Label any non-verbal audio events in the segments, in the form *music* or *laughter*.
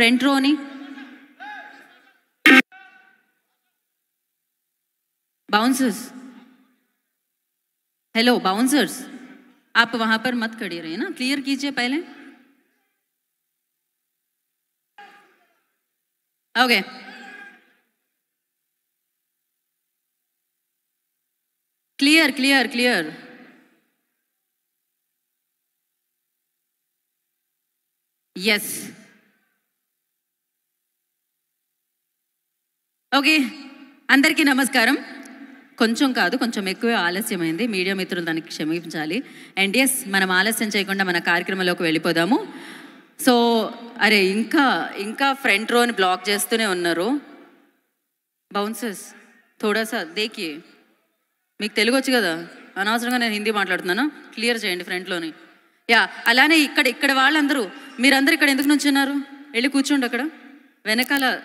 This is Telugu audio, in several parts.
फ्रंट रोनी बाउंसर्स हेलो बाउंसर्स आप वहाँ पर मत खड़े रहिए ना। क्लियर कीजिए पहले। Okay clear clear clear yes okay అందరికీ నమస్కారం. కొంచెం కాదు కొంచెం ఎక్కువ ఆలస్యమైంది. మీడియా మిత్రులు దానికి క్షమించాలి. అండ్ ఎస్ మనం ఆలస్యం చేయకుండా మన కార్యక్రమంలోకి వెళ్ళిపోదాము. సో అరే ఇంకా ఇంకా ఫ్రంట్ రోని బ్లాక్ చేస్తూనే ఉన్నారు. బౌన్సెస్ థోడాసా దేకి? మీకు తెలుగు వచ్చు కదా? అనవసరంగా నేను హిందీ మాట్లాడుతున్నాను. క్లియర్ చేయండి ఫ్రంట్లోని యా అలానే ఇక్కడ ఇక్కడ వాళ్ళందరూ మీరందరూ ఇక్కడ ఎందుకు నుంచున్నారు? వెళ్ళి కూర్చోండి అక్కడ. వెనకాల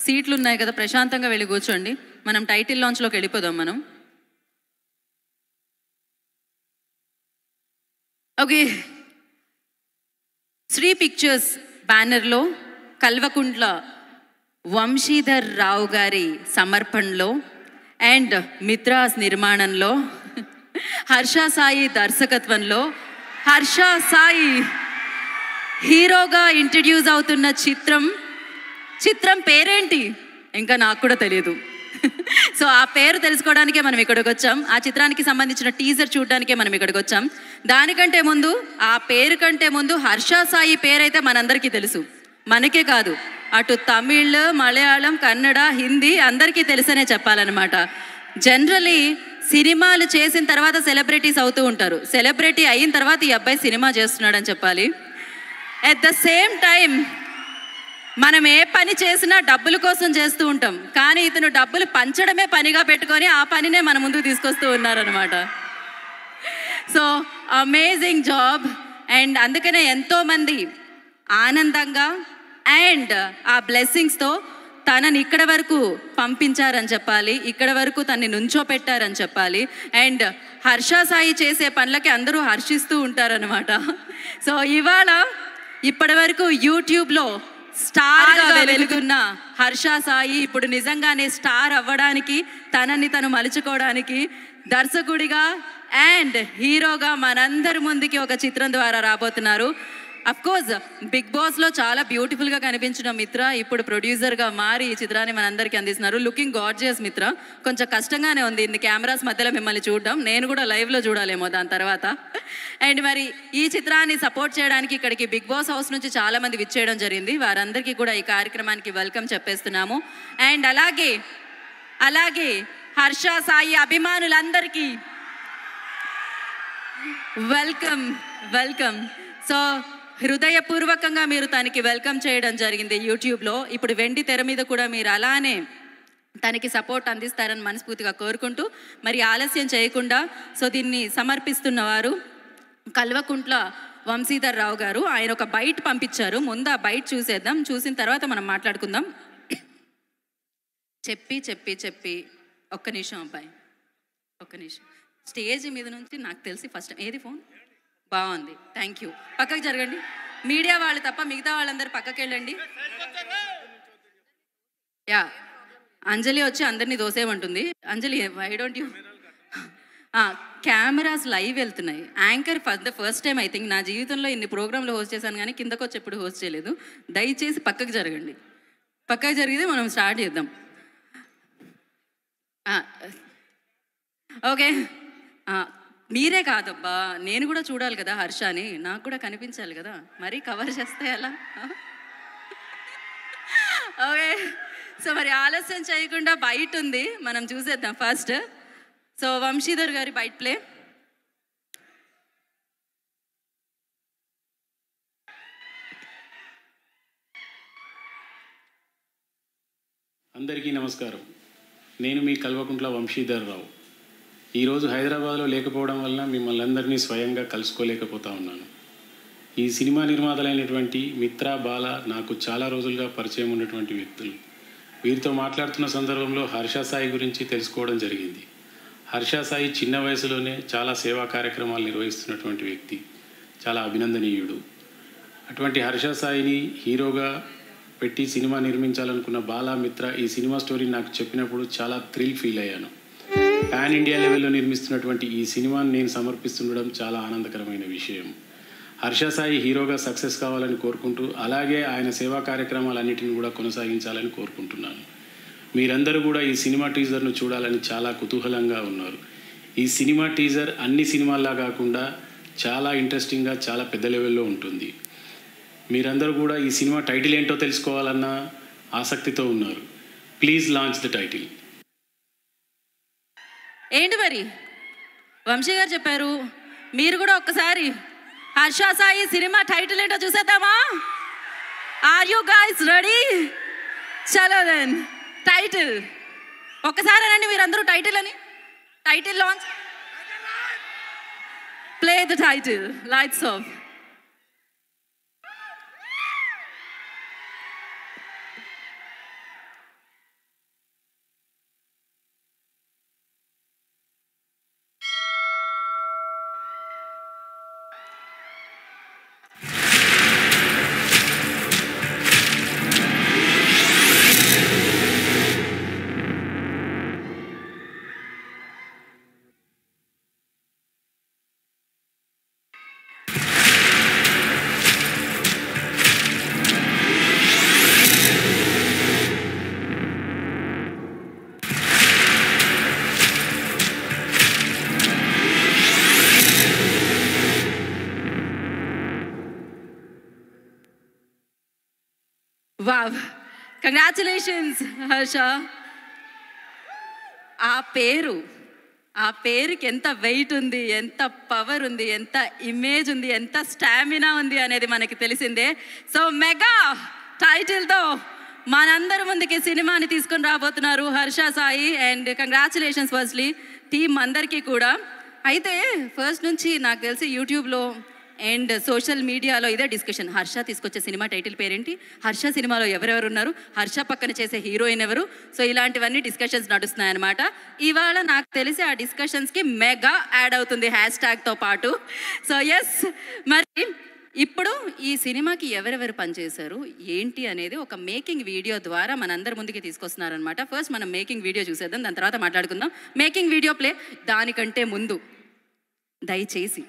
సీట్లు ఉన్నాయి కదా ప్రశాంతంగా వెళ్ళి కూర్చోండి. మనం టైటిల్ లాంచ్లోకి వెళ్ళిపోదాం మనం. ఓకే. శ్రీ పిక్చర్స్ బ్యానర్లో కల్వకుంట్ల వంశీధర్ రావు గారి సమర్పణలో అండ్ మిత్రాస్ నిర్మాణంలో హర్ష సాయి దర్శకత్వంలో హర్ష సాయి హీరోగా ఇంట్రడ్యూస్ అవుతున్న చిత్రం చిత్రం పేరేంటి? ఇంకా నాకు కూడా తెలియదు *laughs* సో ఆ పేరు తెలుసుకోవడానికే మనం ఇక్కడికి వచ్చాం. ఆ చిత్రానికి సంబంధించిన టీజర్ చూడడానికే మనం ఇక్కడికి వచ్చాం. దానికంటే ముందు ఆ పేరు కంటే ముందు హర్ష సాయి పేరైతే మనందరికీ తెలుసు. మనకే కాదు అటు తమిళ్ మలయాళం కన్నడ హిందీ అందరికీ తెలుసనే చెప్పాలన్నమాట. జనరలీ సినిమాలు చేసిన తర్వాత సెలబ్రిటీస్ అవుతూ ఉంటారు. సెలబ్రిటీ అయిన తర్వాత ఈ అబ్బాయి సినిమా చేస్తున్నాడని చెప్పాలి. అట్ ద సేమ్ టైం మనం ఏ పని చేసినా డబ్బుల కోసం చేస్తూ ఉంటాం. కానీ ఇతను డబ్బులు పంచడమే పనిగా పెట్టుకొని ఆ పనినే మన ముందుకు తీసుకొస్తూ ఉన్నారనమాట సో అమేజింగ్ జాబ్ అండ్ అందుకనే ఎంతోమంది ఆనందంగా అండ్ ఆ బ్లెస్సింగ్స్తో తనని ఇక్కడ వరకు పంపించారని చెప్పాలి ఇక్కడ వరకు తన్ని నుంచో పెట్టారని చెప్పాలి. అండ్ హర్ష సాయి చేసే పనులకి అందరూ హర్షిస్తూ ఉంటారనమాట సో ఇవాళ ఇప్పటి వరకు యూట్యూబ్లో స్టార్గా వెలుగుతున్న హర్ష సాయి ఇప్పుడు నిజంగానే స్టార్ అవ్వడానికి తనని తను మలుచుకోవడానికి దర్శకుడిగా అండ్ హీరోగా మనందరి ముందుకి ఒక చిత్రం ద్వారా రాబోతున్నారు. అఫ్ కోర్స్ బిగ్ బాస్లో చాలా బ్యూటిఫుల్గా కనిపించిన మిత్ర ఇప్పుడు ప్రొడ్యూసర్గా మారి ఈ చిత్రాన్ని మనందరికీ అందిస్తున్నారు. Looking gorgeous Mitra. కొంచెం కష్టంగానే ఉంది. ఇన్ని కెమెరాస్ మధ్యలో మిమ్మల్ని చూడడం. నేను కూడా లైవ్లో చూడాలేమో దాని తర్వాత. అండ్ మరి ఈ చిత్రాన్ని సపోర్ట్ చేయడానికి ఇక్కడికి బిగ్ బాస్ హౌస్ నుంచి చాలామంది విచ్చేయడం జరిగింది. వారందరికీ కూడా ఈ కార్యక్రమానికి వెల్కమ్ చెప్పేస్తున్నాము. అండ్ అలాగే అలాగే హర్ష సాయి అభిమానులందరికీ వెల్కమ్ వెల్కమ్ సో హృదయపూర్వకంగా మీరు తనకి వెల్కమ్ చేయడం జరిగింది యూట్యూబ్లో. ఇప్పుడు వెండి తెర మీద కూడా మీరు అలానే తనకి సపోర్ట్ అందిస్తారని మనస్ఫూర్తిగా కోరుకుంటూ మరి ఆలస్యం చేయకుండా సో దీన్ని సమర్పిస్తున్న వారు కల్వకుంట్ల వంశీధర్ రావు గారు. ఆయన ఒక బైట్ పంపించారు. ముందు ఆ బైట్ చూసేద్దాం. చూసిన తర్వాత మనం మాట్లాడుకుందాం. చెప్పి చెప్పి చెప్పి. ఒక్క నిమిషం అబ్బాయి. ఒక్క నిమిషం. స్టేజ్ మీద నుంచి నాకు తెలిసి ఫస్ట్ ఏది ఫోన్? బాగుంది. థ్యాంక్ యూ పక్కకు జరగండి. మీడియా వాళ్ళు తప్ప మిగతా వాళ్ళందరూ పక్కకి వెళ్ళండి. యా అంజలి వచ్చి అందరినీ దోసేయమంటుంది Anjali why don't you cameras live వెళ్తున్నాయి. Anchor for the first time I think నా జీవితంలో ఇన్ని ప్రోగ్రాంలు హోస్ట్ చేశాను కానీ కిందకు వచ్చి ఎప్పుడు హోస్ట్ చేయలేదు. దయచేసి పక్కకు జరగండి. పక్కకు జరిగితే మనం స్టార్ట్ చేద్దాం. ఓకే. మీరే కాదబ్బా నేను కూడా చూడాలి కదా హర్షాని నాకు కూడా కనిపించాలి కదా. మరీ కవర్ చేస్తే ఎలా? *laughs* ఓకే సో మరి ఆలస్యం చేయకుండా బయట ఉంది మనం చూసేద్దాం ఫస్ట్ సో వంశీధర్ గారి బయట ప్లే అందరికీ నమస్కారం. నేను మీ కల్వకుంట్ల వంశీధర్ రావు. ఈరోజు హైదరాబాద్లో లేకపోవడం వలన మిమ్మల్ని అందరినీ స్వయంగా కలుసుకోలేకపోతా ఉన్నాను. ఈ సినిమా నిర్మాతలైనటువంటి మిత్ర బాల నాకు చాలా రోజులుగా పరిచయం ఉన్నటువంటి వ్యక్తులు. వీరితో మాట్లాడుతున్న సందర్భంలో హర్ష సాయి గురించి తెలుసుకోవడం జరిగింది. హర్ష సాయి చిన్న వయసులోనే చాలా సేవా కార్యక్రమాలు నిర్వహిస్తున్నటువంటి వ్యక్తి. చాలా అభినందనీయుడు. అటువంటి హర్ష సాయిని హీరోగా పెట్టి సినిమా నిర్మించాలనుకున్న బాలా మిత్ర ఈ సినిమా స్టోరీ నాకు చెప్పినప్పుడు చాలా థ్రిల్ ఫీల్ అయ్యాను. పాన్ ఇండియా లెవెల్లో నిర్మిస్తున్నటువంటి ఈ సినిమాని నేను సమర్పిస్తుండడం చాలా ఆనందకరమైన విషయం. హర్ష సాయి హీరోగా సక్సెస్ కావాలని కోరుకుంటూ అలాగే ఆయన సేవా కార్యక్రమాలన్నిటిని కూడా కొనసాగించాలని కోరుకుంటున్నాను. మీరందరూ కూడా ఈ సినిమా టీజర్ను చూడాలని చాలా కుతూహలంగా ఉన్నారు. ఈ సినిమా టీజర్ అన్ని సినిమాల్లా కాకుండా చాలా ఇంట్రెస్టింగ్గా చాలా పెద్ద లెవెల్లో ఉంటుంది. మీరందరూ కూడా ఈ సినిమా టైటిల్ ఏంటో తెలుసుకోవాలన్న ఆసక్తితో ఉన్నారు. Please launch the title. ఏంటి మరి? వంశీ గారు చెప్పారు మీరు కూడా ఒక్కసారి హర్ష సాయి సినిమా టైటిల్ ఏంటో చూసేద్దామా? ఆర్ యూ గైస్ రెడీ చలో దెన్ టైటిల్ ఒక్కసారి అనండి మీరందరూ టైటిల్ అని. Title launch play the title lights off congratulations Harsha ఆ పేరు ఆ పేరుకి ఎంత వెయిట్ ఉంది ఎంత పవర్ ఉంది ఎంత ఇమేజ్ ఉంది ఎంత స్టామినా ఉంది అనేది మనకి తెలిసిందే. సో మెగా టైటిల్తో మనందరి ముందుకి సినిమాని తీసుకొని రాబోతున్నారు Harsha Sai and congratulations firstly team అందరికీ కూడా. అయితే ఫస్ట్ నుంచి నాకు తెలిసి యూట్యూబ్లో అండ్ సోషల్ మీడియాలో ఇదే డిస్కషన్. హర్ష తీసుకొచ్చే సినిమా టైటిల్ పేరేంటి? హర్ష సినిమాలో ఎవరెవరు ఉన్నారు? హర్ష పక్కన చేసే హీరోయిన్ ఎవరు? సో ఇలాంటివన్నీ డిస్కషన్స్ నడుస్తున్నాయి అనమాట ఇవాళ నాకు తెలిసి ఆ డిస్కషన్స్కి మెగా యాడ్ అవుతుంది హ్యాష్ ట్యాగ్తో పాటు. సో ఎస్ మరి ఇప్పుడు ఈ సినిమాకి ఎవరెవరు పనిచేశారు? ఏంటి అనేది ఒక మేకింగ్ వీడియో ద్వారా మనందరి ముందుకి తీసుకొస్తున్నారనమాట ఫస్ట్ మనం మేకింగ్ వీడియో చూసేద్దాం దాని తర్వాత మాట్లాడుకుందాం. మేకింగ్ వీడియో ప్లే దానికంటే ముందు దయచేసి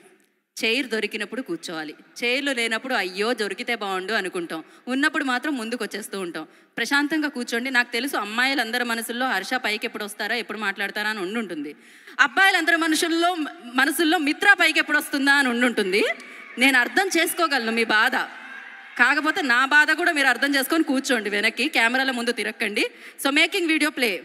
చైర్ దొరికినప్పుడు కూర్చోవాలి. చైర్లు లేనప్పుడు అయ్యో దొరికితే బాగుండు అనుకుంటాం. ఉన్నప్పుడు మాత్రం ముందుకు వచ్చేస్తూ ఉంటాం. ప్రశాంతంగా కూర్చోండి. నాకు తెలుసు అమ్మాయిలందరి మనసుల్లో హర్ష పైకి ఎప్పుడు వస్తారా ఎప్పుడు మాట్లాడతారా అని ఉండుంటుంది. అబ్బాయిలందరి మనుషుల్లో మనసుల్లో మిత్ర పైకి ఎప్పుడు వస్తుందా అని ఉండుంటుంది. నేను అర్థం చేసుకోగలను మీ బాధ. కాకపోతే నా బాధ కూడా మీరు అర్థం చేసుకొని కూర్చోండి వెనక్కి కెమెరాల ముందు తిరక్కండి. So making video play.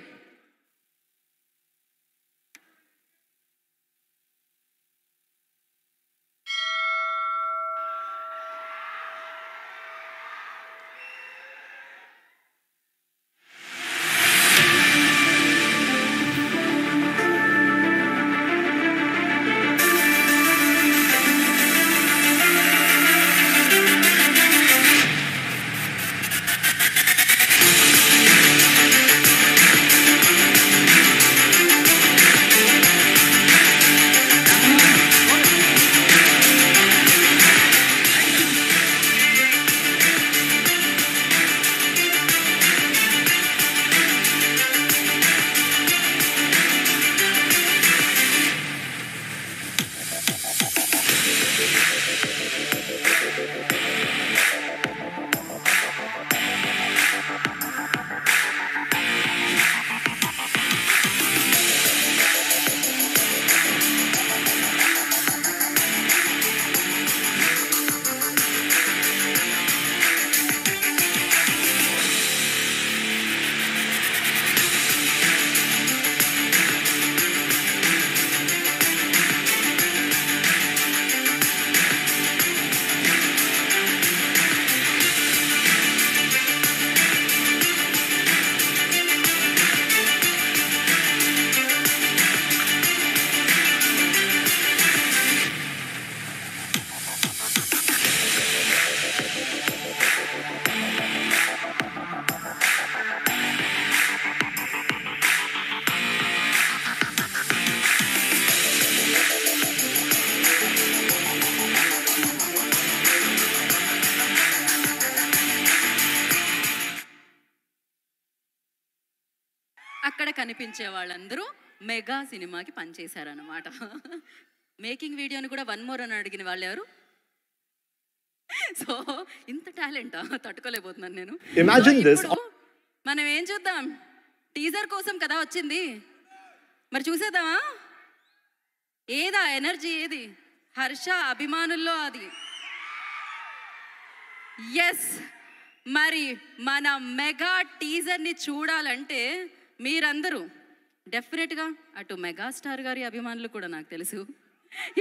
కనిపించే వాళ్ళందరూ మెగా సినిమాకి పనిచేశారనమాట మేకింగ్ వీడియోని కూడా వన్ మోర్ అని అడిగిన వాళ్ళు ఎవరు? సో ఇంత టాలెంటా తట్టుకోలేకపోతున్నాను నేను. మనం ఏం చూద్దాం? టీజర్ కోసం కదా వచ్చింది. మరి చూసేద్దామా? ఏదా ఎనర్జీ ఏది? హర్ష అభిమానుల్లో అది. ఎస్ మరి మన మెగా టీజర్ని చూడాలంటే మీరందరూ డెఫినెట్గా అటు మెగాస్టార్ గారి అభిమానులు కూడా నాకు తెలుసు.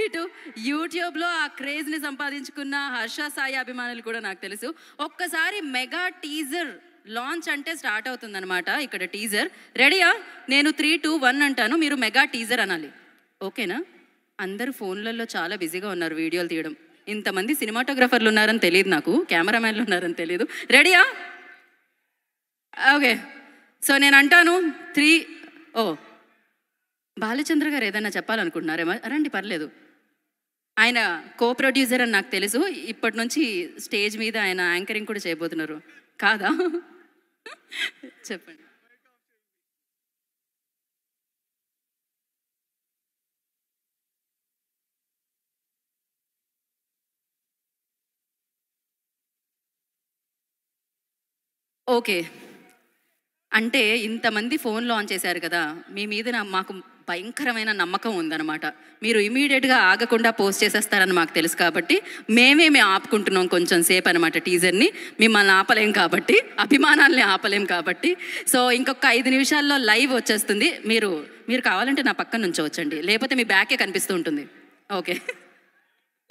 ఇటు యూట్యూబ్లో ఆ క్రేజ్ని సంపాదించుకున్న హర్ష సాయి అభిమానులు కూడా నాకు తెలుసు. ఒక్కసారి మెగా టీజర్ లాంచ్ అంటే స్టార్ట్ అవుతుందన్నమాట ఇక్కడ టీజర్. రెడీయా? నేను త్రీ టూ వన్ అంటాను. మీరు మెగా టీజర్ అనాలి. ఓకేనా? అందరూ ఫోన్లలో చాలా బిజీగా ఉన్నారు వీడియోలు తీయడం. ఇంతమంది సినిమాటోగ్రఫర్లు ఉన్నారని తెలియదు నాకు. కెమెరామ్యాన్లు ఉన్నారని తెలియదు రెడీయా? ఓకే. సో నేను అంటాను త్రీ ఓ. బాలచంద్ర గారు ఏదైనా చెప్పాలనుకుంటున్నారేమో? రండి పర్లేదు. ఆయన కో ప్రొడ్యూసర్ అని నాకు తెలుసు. ఇప్పటి నుంచి స్టేజ్ మీద ఆయన యాంకరింగ్ కూడా చేయబోతున్నారు. కాదా? చెప్పండి. ఓకే. అంటే ఇంతమంది ఫోన్లు ఆన్ చేశారు కదా మీ మీద మాకు భయంకరమైన నమ్మకం ఉందన్నమాట. మీరు ఇమీడియట్గా ఆగకుండా పోస్ట్ చేసేస్తారని మాకు తెలుసు కాబట్టి మేమే మేము ఆపుకుంటున్నాం కొంచెం సేపు అనమాట టీజర్ని. మిమ్మల్ని ఆపలేం కాబట్టి అభిమానాల్ని ఆపలేం కాబట్టి. సో ఇంకొక ఐదు నిమిషాల్లో లైవ్ వచ్చేస్తుంది. మీరు మీరు కావాలంటే నా పక్కన నుంచోవచ్చండి. లేకపోతే మీ బ్యాకే కనిపిస్తూ ఉంటుంది. ఓకే.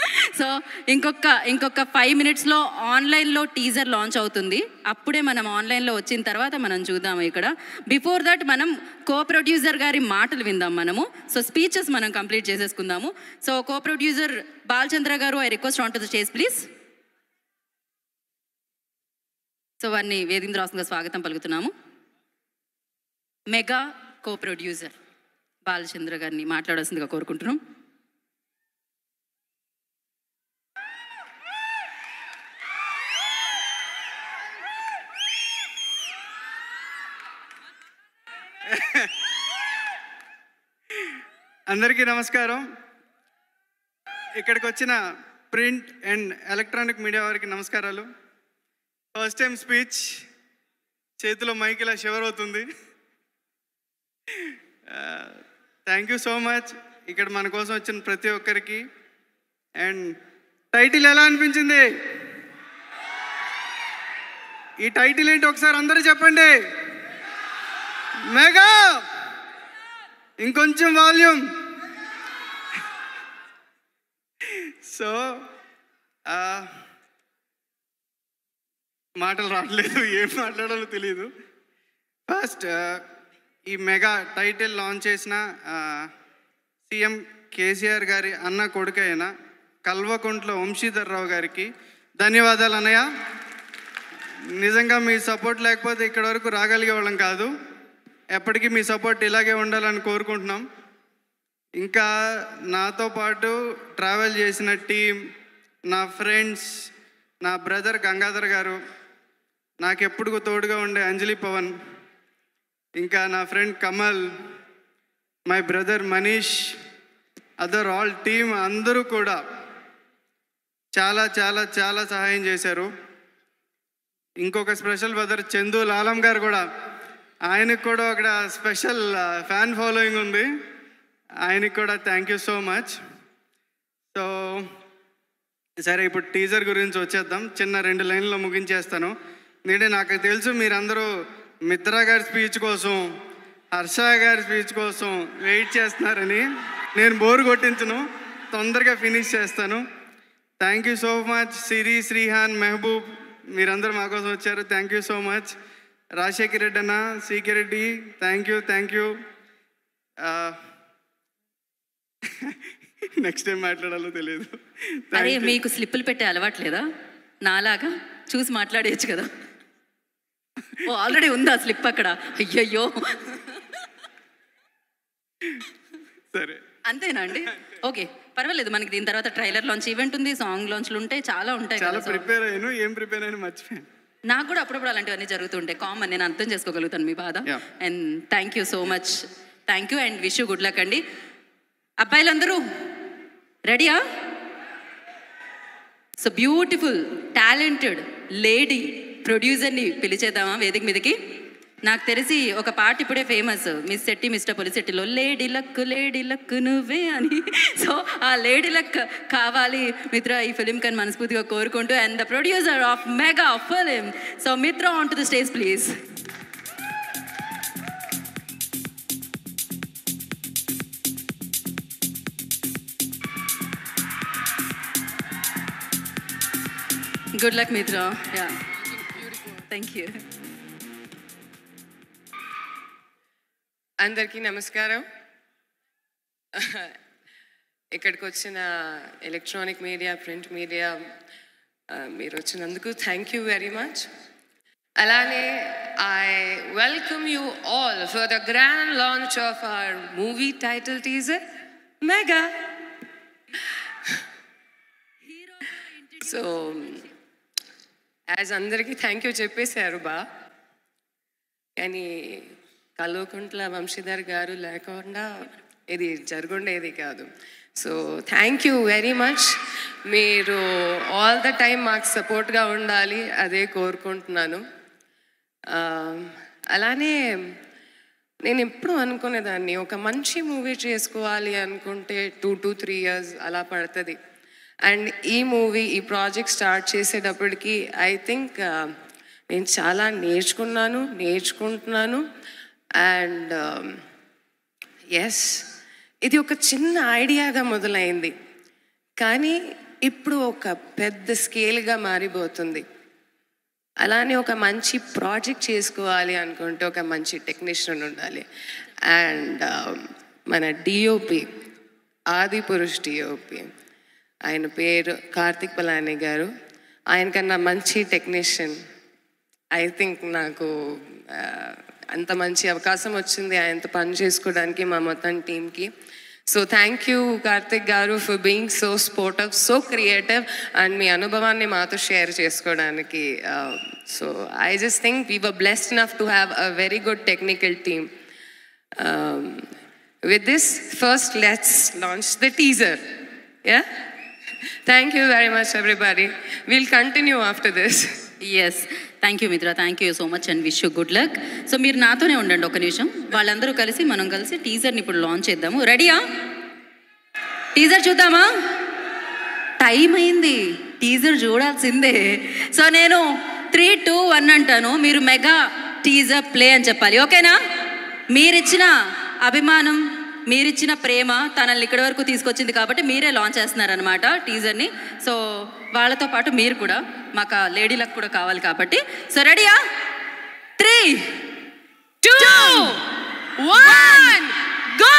*laughs* సో ఇంకొక ఇంకొక ఫైవ్ మినిట్స్లో ఆన్లైన్లో టీజర్ లాంచ్ అవుతుంది. అప్పుడే మనం ఆన్లైన్లో వచ్చిన తర్వాత మనం చూద్దాము ఇక్కడ. బిఫోర్ దట్ మనం కో ప్రొడ్యూసర్ గారి మాటలు విందాం మనము. సో స్పీచెస్ మనం కంప్లీట్ చేసేసుకుందాము. సో కో ప్రొడ్యూసర్ బాలచంద్ర గారు I request on to the stage please so వారిని వేదిక రాసంగా స్వాగతం పలుకుతున్నాము. మెగా కో ప్రొడ్యూసర్ బాలచంద్ర గారిని మాట్లాడాల్సిందిగా కోరుకుంటున్నాం. అందరికీ నమస్కారం. ఇక్కడికి వచ్చిన ప్రింట్ అండ్ ఎలక్ట్రానిక్ మీడియా వారికి నమస్కారాలు. ఫస్ట్ టైం స్పీచ్ చేతిలో మైక్ ఇలా షివర్ అవుతుంది. Thank you so much. ఇక్కడ మన కోసం వచ్చిన ప్రతి ఒక్కరికి. అండ్ టైటిల్ ఎలా అనిపించింది? ఈ టైటిల్ ఏంటి ఒకసారి అందరూ చెప్పండి. మెగా! ఇంకొంచెం వాల్యూమ్. సో మాటలు రావట్లేదు. ఏం మాట్లాడాలో తెలియదు ఫస్ట్ ఈ మెగా టైటిల్ లాంచ్ చేసిన సీఎం కేసీఆర్ గారి అన్న కొడుకు అయిన కల్వకుంట్ల వంశీధర్ రావు గారికి ధన్యవాదాలు అన్నయ్య. నిజంగా మీ సపోర్ట్ లేకపోతే ఇక్కడ వరకు రాగలిగే వాళ్ళం కాదు. ఎప్పటికీ మీ సపోర్ట్ ఇలాగే ఉండాలని కోరుకుంటున్నాం. ఇంకా నాతో పాటు ట్రావెల్ చేసిన టీం నా ఫ్రెండ్స్ నా బ్రదర్ గంగాధర్ గారు నాకు ఎప్పుడు తోడుగా ఉండే అంజలి పవన్ ఇంకా నా friend Kamal my brother Manish other all team అందరూ కూడా చాలా చాలా చాలా సహాయం చేశారు. ఇంకొక స్పెషల్ బ్రదర్ చందు లాలం గారు కూడా ఆయనకు కూడా ఒక స్పెషల్ ఫ్యాన్ ఫాలోయింగ్ ఉంది. ఆయనకి కూడా thank you so much so సరే ఇప్పుడు టీజర్ గురించి వచ్చేద్దాం. చిన్న రెండు లైన్లో ముగించేస్తాను. ఎందుకంటే నాకు తెలుసు మీరందరూ మిత్రా గారి స్పీచ్ కోసం హర్ష గారి స్పీచ్ కోసం వెయిట్ చేస్తున్నారని. నేను బోర్ కొట్టించను. తొందరగా ఫినిష్ చేస్తాను. Thank you so much Siri Srihan Mehboob. మీరందరూ మా కోసం వచ్చారు. Thank you so much Rajasekhar Reddy అన్న CK Reddy thank you thank you *laughs* next time మాట్లాడాలో తెలియదు. అరే. మీకు స్లిప్పులు పెట్టే అలవాట్లేదా నాలాగా చూసి మాట్లాడేయచ్చు కదా. ఓ ఆల్రెడీ ఉందా స్లిప్ అక్కడ? అయ్యయ్యో. సరే. అంతేనా అండి? ఓకే పర్వాలేదు. మనకి దీని తర్వాత ట్రైలర్ లాంచ్ ఈవెంట్ ఉంది సాంగ్ లాంచ్లు ఉంటాయి చాలా ఉంటాయి చాలా ప్రిపేర్ అయ్యాను ఏం ప్రిపేర్ అయ్యాను మర్చిపోయాను. నాకు కూడా అప్పుడప్పుడు అలాంటివన్నీ జరుగుతుంటాయి. కామన్ నేను అర్థం చేసుకోగలుగుతాను మీ బాధ. And thank you so much thank you and wish good luck అండి. అబ్బాయిలందరూ రెడీయా? సో బ్యూటిఫుల్ టాలెంటెడ్ లేడీ ప్రొడ్యూసర్ని పిలిచేద్దామా వేదిక మీదకి? నాకు తెలిసి ఒక పాట ఇప్పుడే ఫేమస్ మిస్ శెట్టి మిస్టర్ పొలిశెట్టిలో లేడీ లక్ లేడీ లక్ నువ్వే అని. సో ఆ లేడీ లక్ కావాలి మిత్ర ఈ ఫిలిం కని మనస్ఫూర్తిగా కోరుకుంటూ and the producer of mega film so Mitra on to the stage please good luck Mitra yeah thank you అందరికీ నమస్కారం ఇక్కడికి వచ్చిన ఎలక్ట్రానిక్ మీడియా ప్రింట్ మీడియా మీరు వచ్చినందుకు థ్యాంక్ యూ వెరీ మచ్ అలానే I welcome you all for the grand launch of our movie title teaser mega so as అందరికీ థ్యాంక్ యూ చెప్పేశారు బా. కానీ కల్వకుంట్ల వంశీధర్ గారు లేకుండా ఇది జరగండేది కాదు. So thank you very much మీరు ఆల్ ద టైం మాకు సపోర్ట్గా ఉండాలి అదే కోరుకుంటున్నాను. Um, అలానే నేను ఎప్పుడు అనుకునేదాన్ని ఒక మంచి మూవీ చేసుకోవాలి అనుకుంటే టూ టు త్రీ ఇయర్స్ అలా పడుతుంది. అండ్ ఈ మూవీ ఈ ప్రాజెక్ట్ స్టార్ట్ చేసేటప్పటికి ఐ థింక్ నేను చాలా నేర్చుకున్నాను నేర్చుకుంటున్నాను. అండ్ ఎస్ ఇది ఒక చిన్న ఐడియాగా మొదలైంది. కానీ ఇప్పుడు ఒక పెద్ద స్కేల్గా మారిపోతుంది. అలానే ఒక మంచి ప్రాజెక్ట్ చేసుకోవాలి అనుకుంటే ఒక మంచి టెక్నీషియన్ ఉండాలి. అండ్ మన డిఓపి ఆది పురుష్ డిఓపి ఆయన పేరు కార్తిక్ పలాని గారు. ఆయన కన్నా మంచి టెక్నీషియన్. ఐ థింక్ నాకు అంత మంచి అవకాశం వచ్చింది ఆయనతో పని చేసుకోవడానికి మా మొత్తం టీంకి సో థ్యాంక్ యూ కార్తిక్ గారు for being so sportive so creative and మీ అనుభవాన్ని మాతో షేర్ చేసుకోవడానికి so I just think we were blessed enough to have a very good technical team with this first let's launch the teaser yeah thank you very much everybody will continue after this yes thank you Mitra thank you so much and wish you good luck so మీరు నాతోనే ఉండండి ఒక నిమిషం. వాళ్ళందరూ కలిసి మనం కలిసి టీజర్ని ఇప్పుడు లాంచ్ చేద్దాము. రెడీయా టీజర్ చూద్దామా? టైం అయింది. టీజర్ చూడాల్సిందే. సో నేను త్రీ టూ వన్ అంటాను. మీరు మెగా టీజర్ ప్లే అని చెప్పాలి. ఓకేనా మీరిచ్చిన అభిమానం మీరిచ్చిన ప్రేమ తనల్ని ఇక్కడి వరకు తీసుకొచ్చింది కాబట్టి మీరే లాంచ్ చేస్తున్నారనమాట టీజర్ని సో వాళ్ళతో పాటు మీరు కూడా మాకు లేడీలకు కూడా కావాలి కాబట్టి. సో రెడీయా three Two, one, go!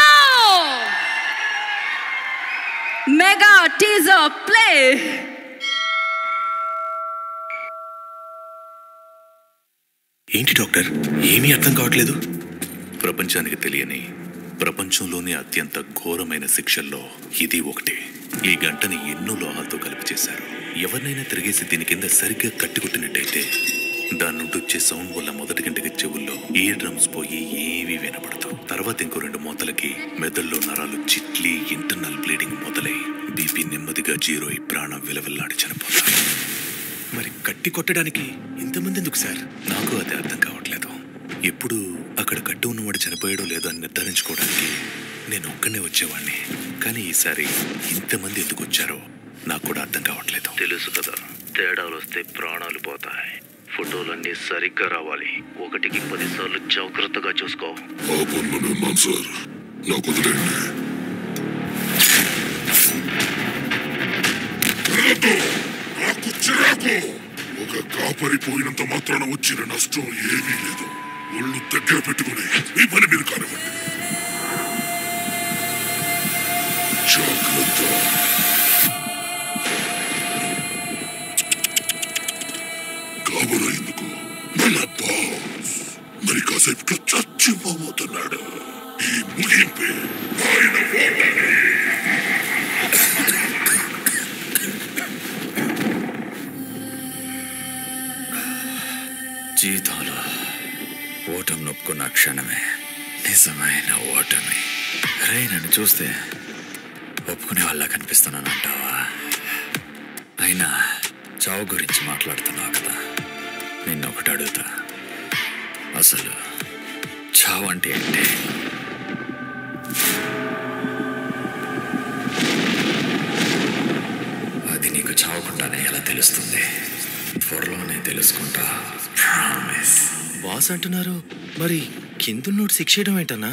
Mega teaser play ఏంటి డాక్టర్? ఏమీ అర్థం కావట్లేదు. ప్రపంచానికి తెలియని ప్రపంచంలోనే అత్యంత ఘోరమైన శిక్షల్లో ఇది ఒకటి. ఈ గంటని ఎన్నో లోహాలతో కలిపి చేశారు. ఎవరినైనా తిరిగేసి దీని కింద సరిగ్గా కట్టుకుట్టినట్టయితే దాని నుండి వచ్చే సౌండ్ వల్ల మొదటి గంటకి చెవుల్లో ఇయర్ డ్రమ్స్ పోయి ఏవి వినపడదు. తర్వాత ఇంకో రెండు మూతలకి మెదడులో నరాలు చిట్లి ఇంటర్నల్ బ్లీడింగ్ మొదలై బీపీ నెమ్మదిగా జీరో అయి ప్రాణం విలవిల్లాడి చనిపోతారు మరి కట్టి కొట్టడానికి ఇంతమంది ఎందుకు సార్? నాకు అది అర్థం కావడం ఎప్పుడు అక్కడ కట్టి ఉన్నవాడు చనిపోయాడో లేదో అని నిర్ధారించుకోవడానికి నేను ఒక్కనే వచ్చేవాడిని కానీ ఈసారి ఇంతమంది ఎందుకు వచ్చారో నాకు కూడా అర్థం కావట్లేదు. తెలుసు కదా తేడాలు వస్తే ప్రాణాలు పోతాయి. ఫోటోలన్నీ సరిగ్గా రావాలి. ఒకటికి పదిసార్లు జాగ్రత్తగా చూసుకో. ఆ పనులు ఉన్నాను సార్ నాకు వదిలేండి ఒక కాపరి పోయినంత మాత్రాన వచ్చిన నష్టం ఏమీ లేదు. ఒళ్ళు దగ్గర పెట్టుకుని మీ పని మీరు కానివ్వండి. జాగ్రత్త. కాబోలో ఎందుకు మన బాస్ మరి కాసేపు చచ్చిపోబోతున్నాడు ఈ ముగింపే ఆయన ఓటమి. జీవితంలో ఓటమి నొప్పుకున్న క్షణమే. నిజమైన ఓటమి. రే నన్ను చూస్తే ఒప్పుకునే వాళ్ళ కనిపిస్తున్నాను అంటావా? అయినా చావు గురించి మాట్లాడుతున్నావు కదా. నిన్ను ఒకటి అడుగుతా. అసలు చావు అంటే ఏంటి? అది నీకు చావకుండానే ఎలా తెలుస్తుంది? త్వరలోనే తెలుసుకుంటా. ప్రామిస్ బాస్ అంటున్నారు. మరి కిందున్నోడు శిక్ష చేయడం ఏంటన్నా?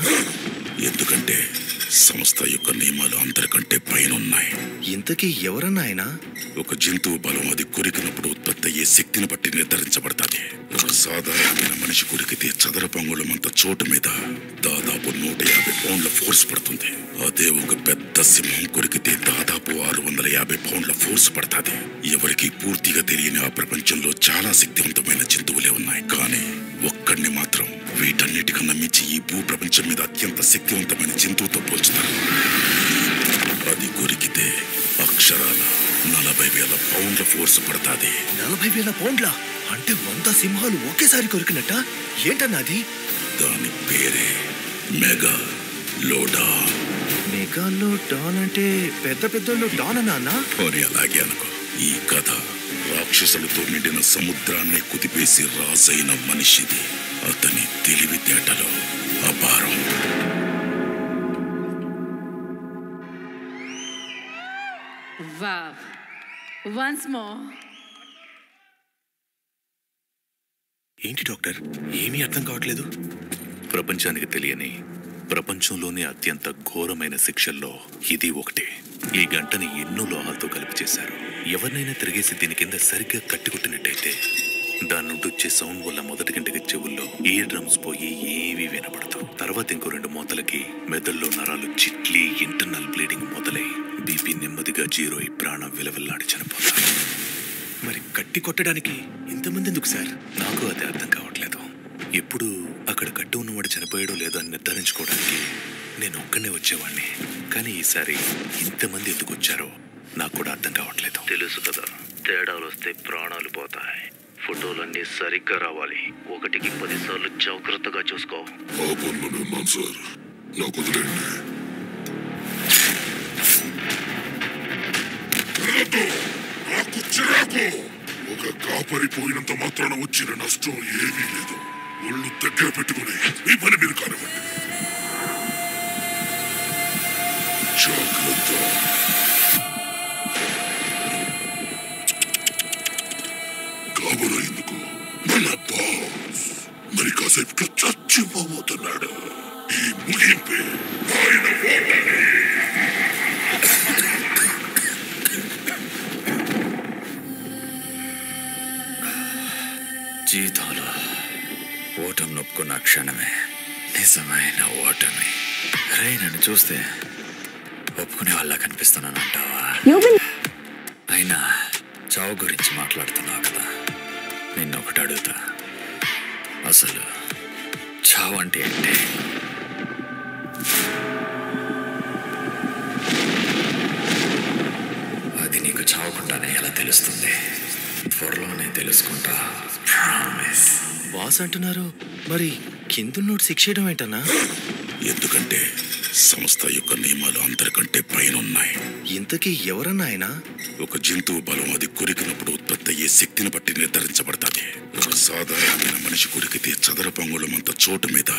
ఎందుకంటే సంస్థ యొక్క నియమాలు అందరికంటే పైన ఉన్నాయి ఇంతకీ ఎవరన్నా ఆయన? ఒక జంతువు బలం అది కొరికినప్పుడు ఉత్పత్తి అయ్యే శక్తిని బట్టి నిర్ధారించబడుతుంది. ఒక సాధారణమైన మనిషి కొరికితే చదరపు అంగుళమంత చోటు మీద దాదాపు నూట యాభై పౌండ్ల ఫోర్స్ పడుతుంది. అదే ఒక పెద్ద సింహం కొరికితే దాదాపు ఆరు వందల యాభై పౌండ్ల ఫోర్స్ పడుతుంది. ఎవరికి పూర్తిగా తెలియని ఆ ప్రపంచంలో చాలా శక్తివంతమైన జంతువులే ఉన్నాయి. కానీ ఒక్కడిని మాత్రం వీటన్నిటికన్నా మించి ఈ భూ ప్రపంచం మీద అత్యంత శక్తివంతమైన జంతువుతో పోల్చుతారు. అది కొరికితే అక్షరాల నలభై వేల పౌండ్ల ఫోర్స్ పడుతుంది. నలభై వేల పౌండ్ల? అంటే వంద సింహాలు ఒకేసారి కొరికినట్ట? ఏంటన్నా అది? దాని పేరే మెగా లోడా మెగాల్లో డాన్ అంటే పెద్ద పెద్దోళ్ళు డాన్ అన్నా? పోనీ అలాగే అనుకో. ఈ కథ రాక్షసులతో నిండిన సముద్రాన్ని కుదిపేసి రాజైన మనిషిది. అతని తెలివితేటలో అపారం. Wow. Once more. ఏంటి డాక్టర్ ఏమీ అర్థం కావట్లేదు ప్రపంచానికి తెలియని ప్రపంచంలోనే అత్యంత ఘోరమైన శిక్షల్లో ఇది ఒకటి ఈ గంటని ఎన్నో లోహాలతో కలిపి చేశారు ఎవరినైనా తిరిగేసి దీని కింద సరిగ్గా కట్టికొట్టినట్టయితే దాని నుండి వచ్చే సౌండ్ వల్ల మొదటి గంటకి చెవుల్లో ఇయర్ డ్రమ్స్ పోయి ఏవి వినపడదు తర్వాత ఇంకో రెండు మూతలకి మెదడులో నరాలు చిట్లి ఇంటర్నల్ బ్లీడింగ్ మొదలై బీపీ నెమ్మదిగా జీరో అయి ప్రాణం విలవిల్లాడి చనిపోతాడు మరి కట్టి కొట్టడానికి ఇంతమంది ఎందుకు సార్? నాకు అది అర్థం కావట్లేదు. ఎప్పుడు అక్కడ కట్టి ఉన్నవాడు చనిపోయాడో లేదో అని నిర్ధారించుకోవడానికి నేను ఒక్కనే వచ్చేవాడిని. కానీ ఈసారి ఇంతమంది ఎందుకు వచ్చారో నాకు కూడా అర్థం కావట్లేదు. తెలుసు కదా తేడాలు వస్తే ప్రాణాలు పోతాయి. ఫోటోలన్నీ సరిగ్గా రావాలి. ఒకటికి పదిసార్లు జాగ్రత్తగా చూసుకో. ఆ ఉన్నాను సార్. నాకు వదిలేండి నాకు చిరాకు! ఒక కాపరి పోయినంత మాత్రాన వచ్చిన నష్టం ఏమీ లేదు. ఒళ్ళు దగ్గర పెట్టుకుని ఈ పని మీరు కానివ్వండి. జాగ్రత్త. కాసేపు చచ్చిపోబోతున్నాడు ఈ ముగింపే ఆయన ఓటమి జీవితంలో ఓటమి నొప్పుకున్న క్షణమే నిజమైన ఓటమి. రే నన్ను చూస్తే ఒప్పుకునే వాళ్ళ కనిపిస్తున్నాను అంటావా? అయినా చావు గురించి మాట్లాడుతున్నావు కదా నిన్ను ఒకటి అడుగుతా. అసలు చావు అంటే ఏంటి? అది నీకు చావకుండానే ఎలా తెలుస్తుంది? త్వరలోనే తెలుసుకుంటా. ప్రామిస్ బాస్ అంటున్నారు మరి కింద కిందున్నోడు శిక్ష చేయడం ఏంటన్నా? ఎందుకంటే సంస్థ యొక్క నియమాలు అందరికంటే పైన ఉన్నాయి ఇంతకీ ఎవరన్నా ఆయన? ఒక జంతువు బలం అది కొరికినప్పుడు ఉత్పత్తి అయ్యే శక్తిని బట్టి నిర్ధారించబడుతుంది. ఒక సాధారణమైన మనిషి కొరికితే చదరపు అంగుళమంత చోటు మీద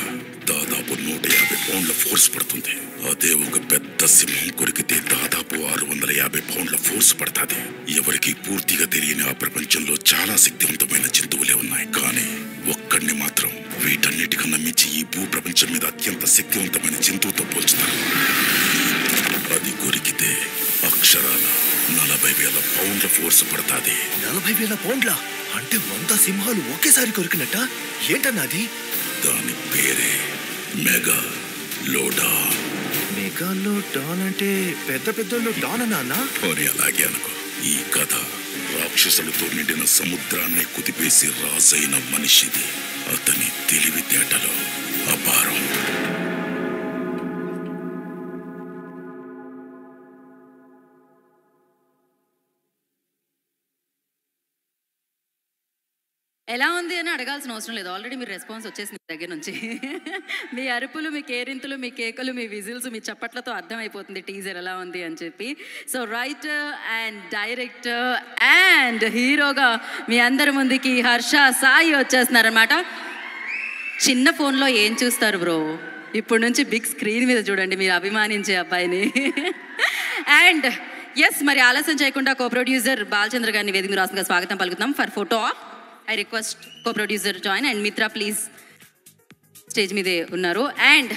దాదాపు నూట యాభై పౌండ్ల ఫోర్స్ పడుతుంది. అదే ఒక పెద్ద సింహం కొరికితే దాదాపు ఆరు వందల యాభై పౌండ్ల ఫోర్స్ పడుతుంది. ఎవరికి పూర్తిగా తెలియని ఆ ప్రపంచంలో చాలా శక్తివంతమైన జంతువులే ఉన్నాయి. కానీ ఒక్కడిని మాత్రం వీటన్నిటికన్నా మించి ఈ భూ ప్రపంచం మీద అత్యంత శక్తివంతమైన జంతువుతో పోల్చుతారు. అది కొరికితే అక్షరాల నలభై వేల పౌండ్ల ఫోర్స్ పడుతుంది. నలభై వేల పౌండ్ల? అంటే వంద సింహాలు ఒకేసారి కొరికినట్ట? ఏంటన్నా అది? దాని పేరే మెగా లోడా. మెగాల్లో డాన్ అంటే పెద్ద పెద్దల్లో డాన్ అన్నా అన్నా? పోనీ అలాగే అనుకో. ఈ కథ రాక్షసులతో నిండిన సముద్రాన్ని కుదిపేసి రాజైన మనిషిది. అతని తెలివితేటలో అపారం. ఎలా ఉంది అని అడగాల్సిన అవసరం లేదు. ఆల్రెడీ మీ రెస్పాన్స్ వచ్చేసింది దగ్గర నుంచి. *laughs* మీ అరుపులు మీ కేరింతలు మీ కేకలు మీ విజిల్స్ మీ చప్పట్లతో అర్థమైపోతుంది టీజర్ ఎలా ఉంది అని చెప్పి. So writer and director and హీరోగా మీ అందరి ముందుకి హర్ష సాయి వచ్చేస్తున్నారనమాట చిన్న ఫోన్లో ఏం చూస్తారు బ్రో? ఇప్పుడు నుంచి బిగ్ స్క్రీన్ మీద చూడండి మీరు అభిమానించే అబ్బాయిని. *laughs* అండ్ ఎస్ మరి ఆలస్యం చేయకుండా కో ప్రొడ్యూసర్ బాలచంద్ర గారిని వేదిక రాసిన స్వాగతం పలుకుతాం for photo I request co producer join and Mitra please stage మీదే ఉన్నారు. అండ్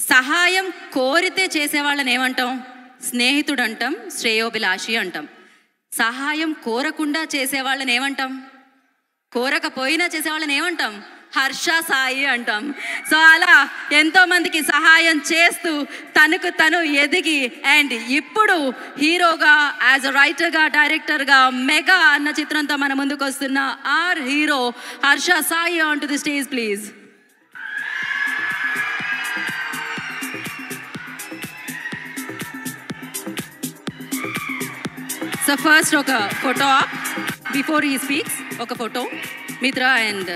సహాయం కోరితే చేసేవాళ్ళని ఏమంటాం? స్నేహితుడు అంటాం శ్రేయోభిలాషి అంటాం. సహాయం కోరకుండా చేసేవాళ్ళని ఏమంటాం? కోరకపోయినా చేసేవాళ్ళని ఏమంటాం? హర్ష సాయి అంటాం. సో అలా ఎంతో మందికి సహాయం చేస్తూ తనకు తను ఎదిగి అండ్ ఇప్పుడు హీరోగా యాజ్ అ రైటర్గా డైరెక్టర్గా మెగా అన్న చిత్రంతో మన ముందుకు వస్తున్న our hero Harsha Sai on to the stage please so first ఒక ఫోటో బిఫోర్ ఈ స్పీక్స్ ఒక ఫోటో మిత్ర అండ్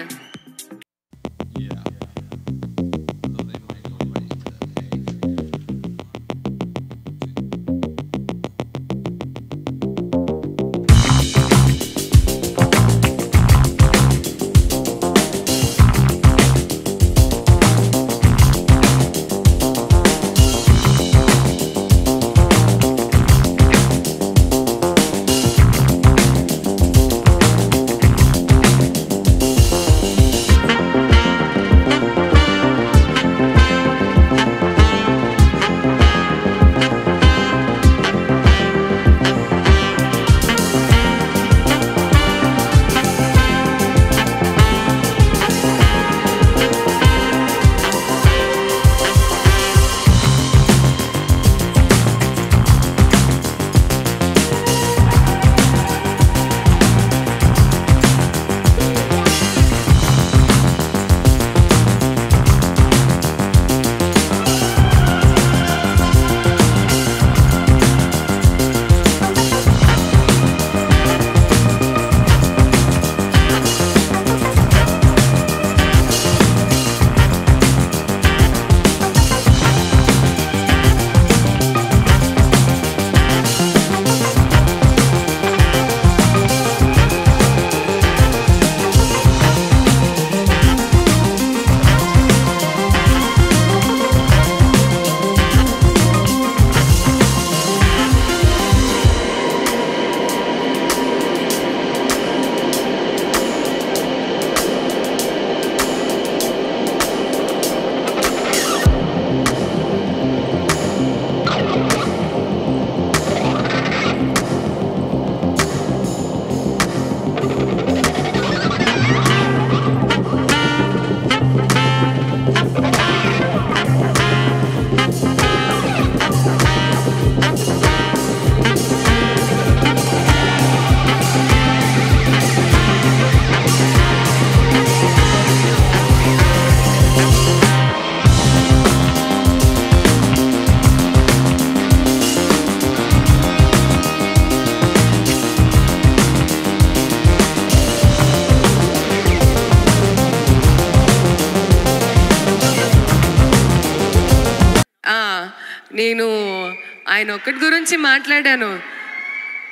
ఆయన ఒక్కటి గురించి మాట్లాడాను.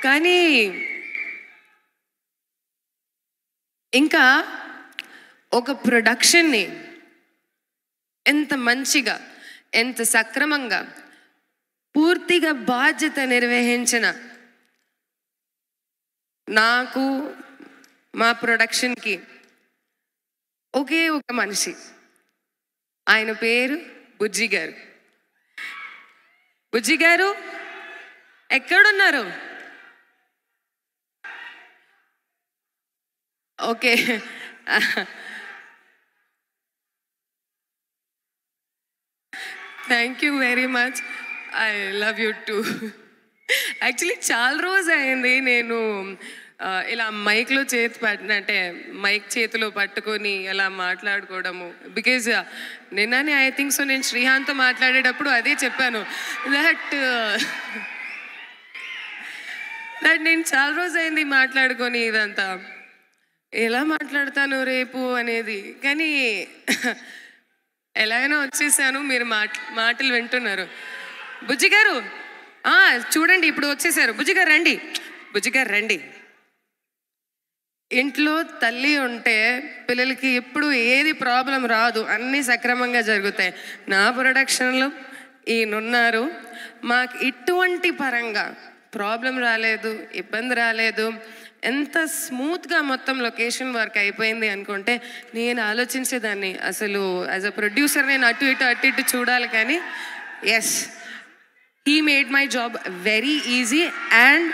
కానీ ఇంకా ఒక ప్రొడక్షన్ని ఎంత మంచిగా ఎంత సక్రమంగా పూర్తిగా బాధ్యత నిర్వహించిన నాకు మా ప్రొడక్షన్కి ఒకే ఒక మనిషి. ఆయన పేరు బుజ్జి గారు. బుజ్జి గారు ఎక్కడున్నారు? Okay. Thank you very much I love you too actually చాలా రోజు అయింది నేను ఇలా మైక్లో చేతి అంటే మైక్ చేతిలో పట్టుకొని ఇలా మాట్లాడుకోవడము. బికాజ్ uh, నిన్ననే ఐ థింక్ సో నేను శ్రీహాంత్తో మాట్లాడేటప్పుడు అదే చెప్పాను. దట్ దట్ uh, నేను చాలా రోజు అయింది మాట్లాడుకొని ఇదంతా. ఎలా మాట్లాడతాను రేపు అనేది. కానీ ఎలాగైనా వచ్చేసాను మీరు మాట మాటలు వింటున్నారు. బుజ్జిగారు చూడండి ఇప్పుడు వచ్చేసారు. బుజ్జిగారు రండి. బుజ్జిగారు రండి. ఇంట్లో తల్లి ఉంటే పిల్లలకి ఎప్పుడు ఏది ప్రాబ్లం రాదు అన్నీ సక్రమంగా జరుగుతాయి. నా ప్రొడక్షన్లో ఈయనున్నారు. మాకు ఇటువంటి పరంగా ప్రాబ్లం రాలేదు ఇబ్బంది రాలేదు. ఎంత స్మూత్గా మొత్తం లొకేషన్ వర్క్ అయిపోయింది అనుకుంటే నేను ఆలోచించేదాన్ని. అసలు యాజ్ అ ప్రొడ్యూసర్ నేను అటు ఇటు అటు ఇటు చూడాలి కానీ yes he made my job very easy and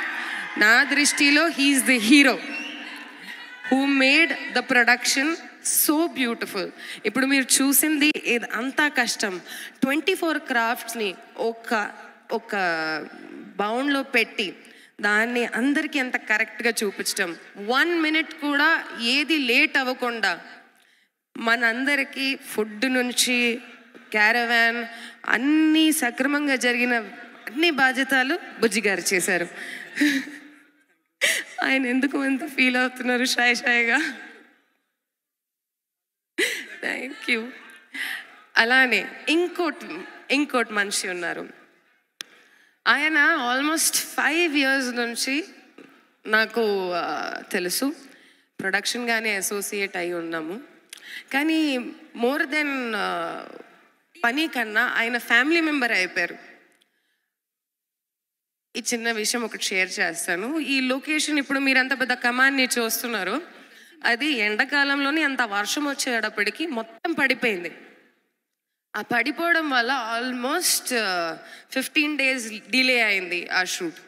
నా దృష్టిలో he's the hero who made the production so beautiful ఇప్పుడు మీరు చూసింది ఇది అంతా కష్టం. ట్వంటీ ఫోర్ క్రాఫ్ట్స్ని ఒక ఒక బౌండ్లో పెట్టి దాన్ని అందరికీ ఎంత కరెక్ట్గా చూపించడం వన్ మినిట్ కూడా ఏది లేట్ అవ్వకుండా మనందరికీ ఫుడ్ నుంచి క్యారవాన్ అన్నీ సక్రమంగా జరిగిన అన్ని బాధ్యతలు బుజ్జిగారు చేశారు. *laughs* ఆయన ఎందుకు ఎంత ఫీల్ అవుతున్నారు? షాయ్ షాయ్గా థ్యాంక్ యూ అలానే ఇంకోటి ఇంకోటి మనిషి ఉన్నారు. ఆయన ఆల్మోస్ట్ ఫైవ్ ఇయర్స్ నుంచి నాకు తెలుసు. ప్రొడక్షన్ కానీ అసోసియేట్ అయి ఉన్నాము. కానీ మోర్ దెన్ పని కన్నా ఆయన ఫ్యామిలీ మెంబర్ అయిపోయారు. ఈ చిన్న విషయం ఒకటి షేర్ చేస్తాను. ఈ లొకేషన్ ఇప్పుడు మీరు అంత పెద్ద కమాన్ని చూస్తున్నారు. అది ఎండాకాలంలోనే అంత వర్షం వచ్చేటప్పటికి మొత్తం పడిపోయింది. ఆ పడిపోవడం వల్ల ఆల్మోస్ట్ ఫిఫ్టీన్ డేస్ డిలే అయింది ఆ షూట్.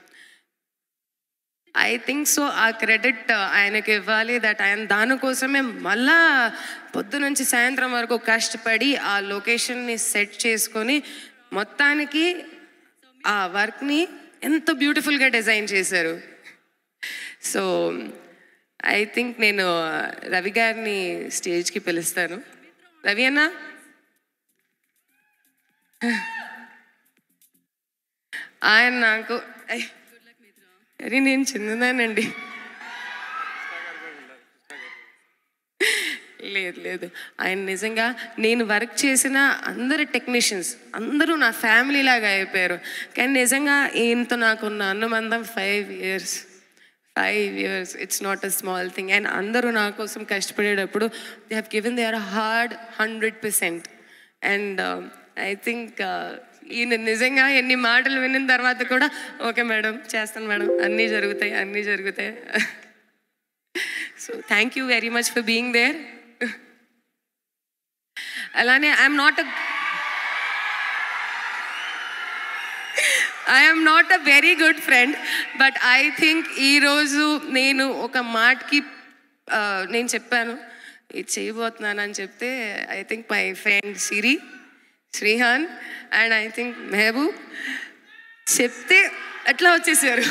ఐ థింక్ సో ఆ క్రెడిట్ ఆయనకి ఇవ్వాలి దట్ ఆయన దానికోసమే మళ్ళా పొద్దు నుంచి సాయంత్రం వరకు కష్టపడి ఆ లొకేషన్ని సెట్ చేసుకొని మొత్తానికి ఆ వర్క్ని ఎంత బ్యూటిఫుల్గా డిజైన్ చేశారు. సో ఐ థింక్ నేను రవి గారిని స్టేజ్కి పిలుస్తాను. రవి అన్న? ఆయన నాకు అరే నేను చిన్నదానండి లేదు లేదు. ఆయన నిజంగా నేను వర్క్ చేసిన అందరు టెక్నీషియన్స్ అందరూ నా ఫ్యామిలీ లాగా అయిపోయారు. కానీ నిజంగా ఈయనతో నాకున్న అనుబంధం five years five years it's not a small thing and అందరూ నా కోసం కష్టపడేటప్పుడు they have given they are hard hundred percent and I think ఈయన నిజంగా ఎన్ని మాటలు విన్న తర్వాత కూడా ఓకే మేడం చేస్తాను మేడం. అన్నీ జరుగుతాయి అన్నీ జరుగుతాయి. So thank you very much for being there అలానే I'm not I'm not a very good friend but I think ఈరోజు నేను ఒక మాటకి నేను చెప్పాను. ఇది చేయబోతున్నాను అని చెప్తే I think my friend Siri Srihan and I think Mehboob చెప్తే అట్లా వచ్చేసారు.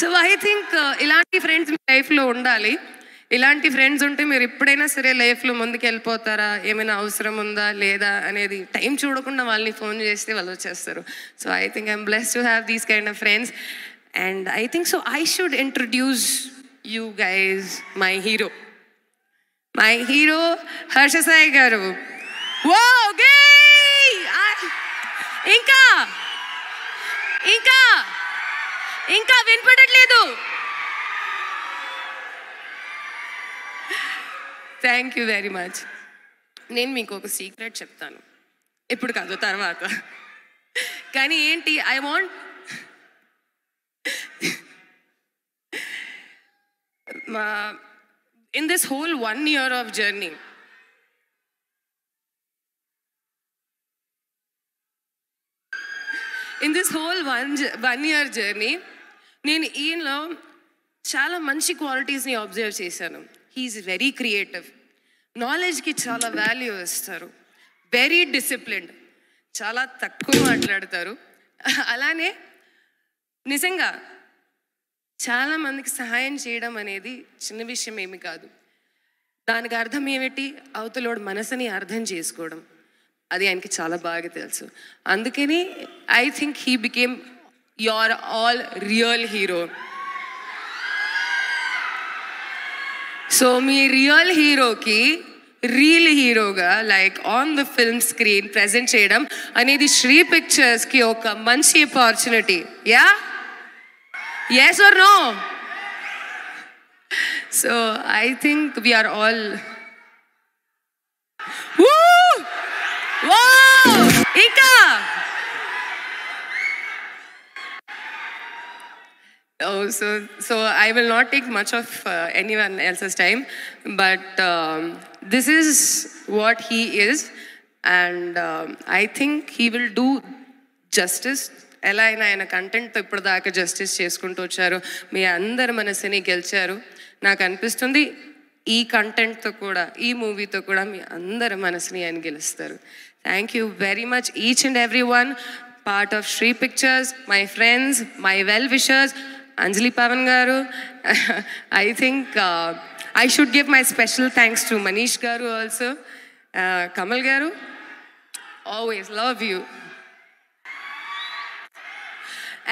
సో ఐ థింక్ ఇలాంటి ఫ్రెండ్స్ మీ లైఫ్లో ఉండాలి. ఇలాంటి ఫ్రెండ్స్ ఉంటే మీరు ఎప్పుడైనా సరే లైఫ్లో ముందుకు వెళ్ళిపోతారా? ఏమైనా అవసరం ఉందా? లేదా? అనేది టైం చూడకుండా వాళ్ళని ఫోన్ చేస్తే వాళ్ళు వచ్చేస్తారు. So I think I'm bless to have these kind of friends and I think so I should introduce you guys my hero my hero Harsha Sai గారు ఓ ఇంకా ఇంకా ఇంకా వినపడట్లేదు. థ్యాంక్ యూ వెరీ మచ్ నేను మీకు ఒక సీక్రెట్ చెప్తాను. ఇప్పుడు కాదు తర్వాత. కానీ ఏంటి ఐ వాంట్ మా in this whole one year of journey in this whole one one year journey నేను ఈయనలో చాలా మంచి క్వాలిటీస్ని అబ్జర్వ్ చేశాను. హీఈస్ వెరీ క్రియేటివ్ నాలెడ్జ్కి చాలా వాల్యూ ఇస్తారు. వెరీ డిసిప్లిన్డ్ చాలా తక్కువ మాట్లాడతారు. అలానే నిజంగా చాలా మందికి సహాయం చేయడం అనేది చిన్న విషయం ఏమి కాదు. దానికి అర్థం ఏమిటి? అవతలోడు మనసుని అర్థం చేసుకోవడం. అది ఆయనకి చాలా బాగా తెలుసు. అందుకని I think he became our all real hero so మీ రియల్ హీరోకి రియల్ హీరోగా like on the film screen present చేయడం అనేది శ్రీ పిక్చర్స్కి ఒక మంచి opportunity yeah yes or no so I think we're all Oh, so so I will not take much of uh, anyone else's time, but um, this is what he is, and um, I think he will do justice. ఎలా అయినా ఆయన కంటెంట్తో ఇప్పుడు దాకా జస్టిస్ చేసుకుంటూ వచ్చారు. మీ అందరి మనసుని గెలిచారు. నాకు అనిపిస్తుంది ఈ కంటెంట్తో కూడా ఈ మూవీతో కూడా మీ అందరి మనసుని ఆయన గెలుస్తారు. Thank you very much each and every one part of Sri pictures my friends my well wishers Anjali Pavan గారు I think I should give my special thanks to Manish గారు ఆల్సో కమల్ uh, గారు always love you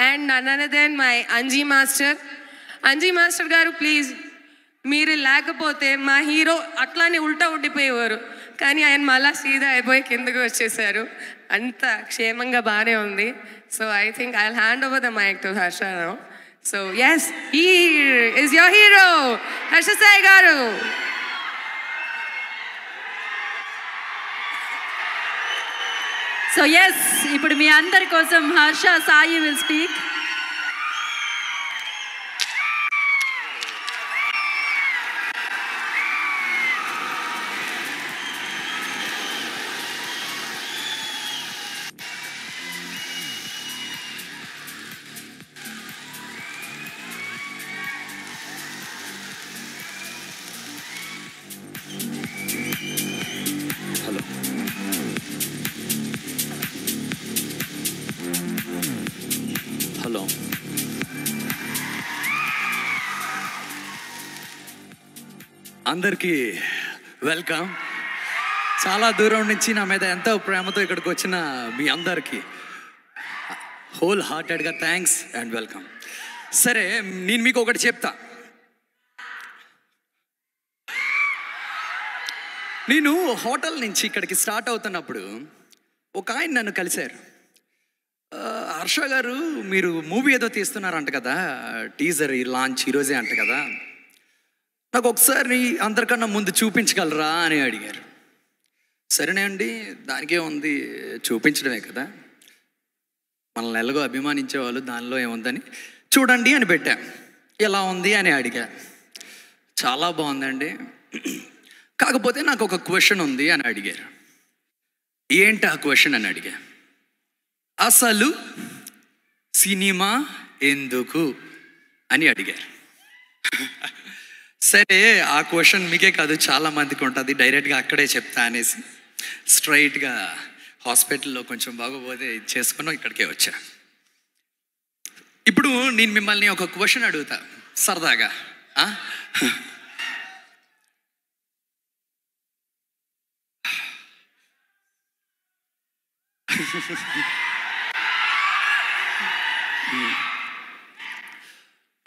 and none then my Anji master Anji master గారు ప్లీజ్ మీరు లేకపోతే మా హీరో అట్లానే ఉల్టా ఉండిపోయేవారు. కానీ ఆయన మళ్ళా సీదా అయిపోయి కిందకు వచ్చేసారు. అంత క్షేమంగా బాగానే ఉంది. So I think I hand over the mic to Harsha now so as he is your hero Harsha Sai గారు సో ఎస్ ఇప్పుడు మీ అందరి కోసం హర్ష సాయి విల్ స్పీక్ అందరికీ వెల్కమ్. చాలా దూరం నుంచి నా మీద ఎంతో ప్రేమతో ఇక్కడికి వచ్చిన మీ అందరికీ హోల్ హార్టెడ్గా థ్యాంక్స్ అండ్ వెల్కమ్ సరే నేను మీకు ఒకటి చెప్తా. నేను హోటల్ నుంచి ఇక్కడికి స్టార్ట్ అవుతున్నప్పుడు ఒక ఆయన నన్ను కలిశారు. హర్ష గారు మీరు మూవీ ఏదో తీస్తున్నారంట కదా టీజర్ లాంచ్ ఈరోజే అంట కదా. నాకు ఒకసారి అందరికన్నా ముందు చూపించగలరా అని అడిగారు. సరేనే అండి దానికే ఉంది చూపించడమే కదా. మనల్ని ఎలాగో అభిమానించే వాళ్ళు దానిలో ఏముందని చూడండి అని పెట్టా. ఎలా ఉంది అని అడిగా. చాలా బాగుందండి. కాకపోతే నాకు ఒక క్వశ్చన్ ఉంది అని అడిగారు. ఏంటి ఆ క్వశ్చన్ అని అడిగా. అసలు సినిమా ఎందుకు? అని అడిగారు. సరే ఆ క్వశ్చన్ మీకే కాదు చాలా మందికి ఉంటుంది. డైరెక్ట్గా అక్కడే చెప్తా అనేసి. స్ట్రైట్గా హాస్పిటల్లో కొంచెం బాగోపోతే చేసుకున్నాం ఇక్కడికే వచ్చా. ఇప్పుడు నేను మిమ్మల్ని ఒక క్వశ్చన్ అడుగుతా సరదాగా. ఆ?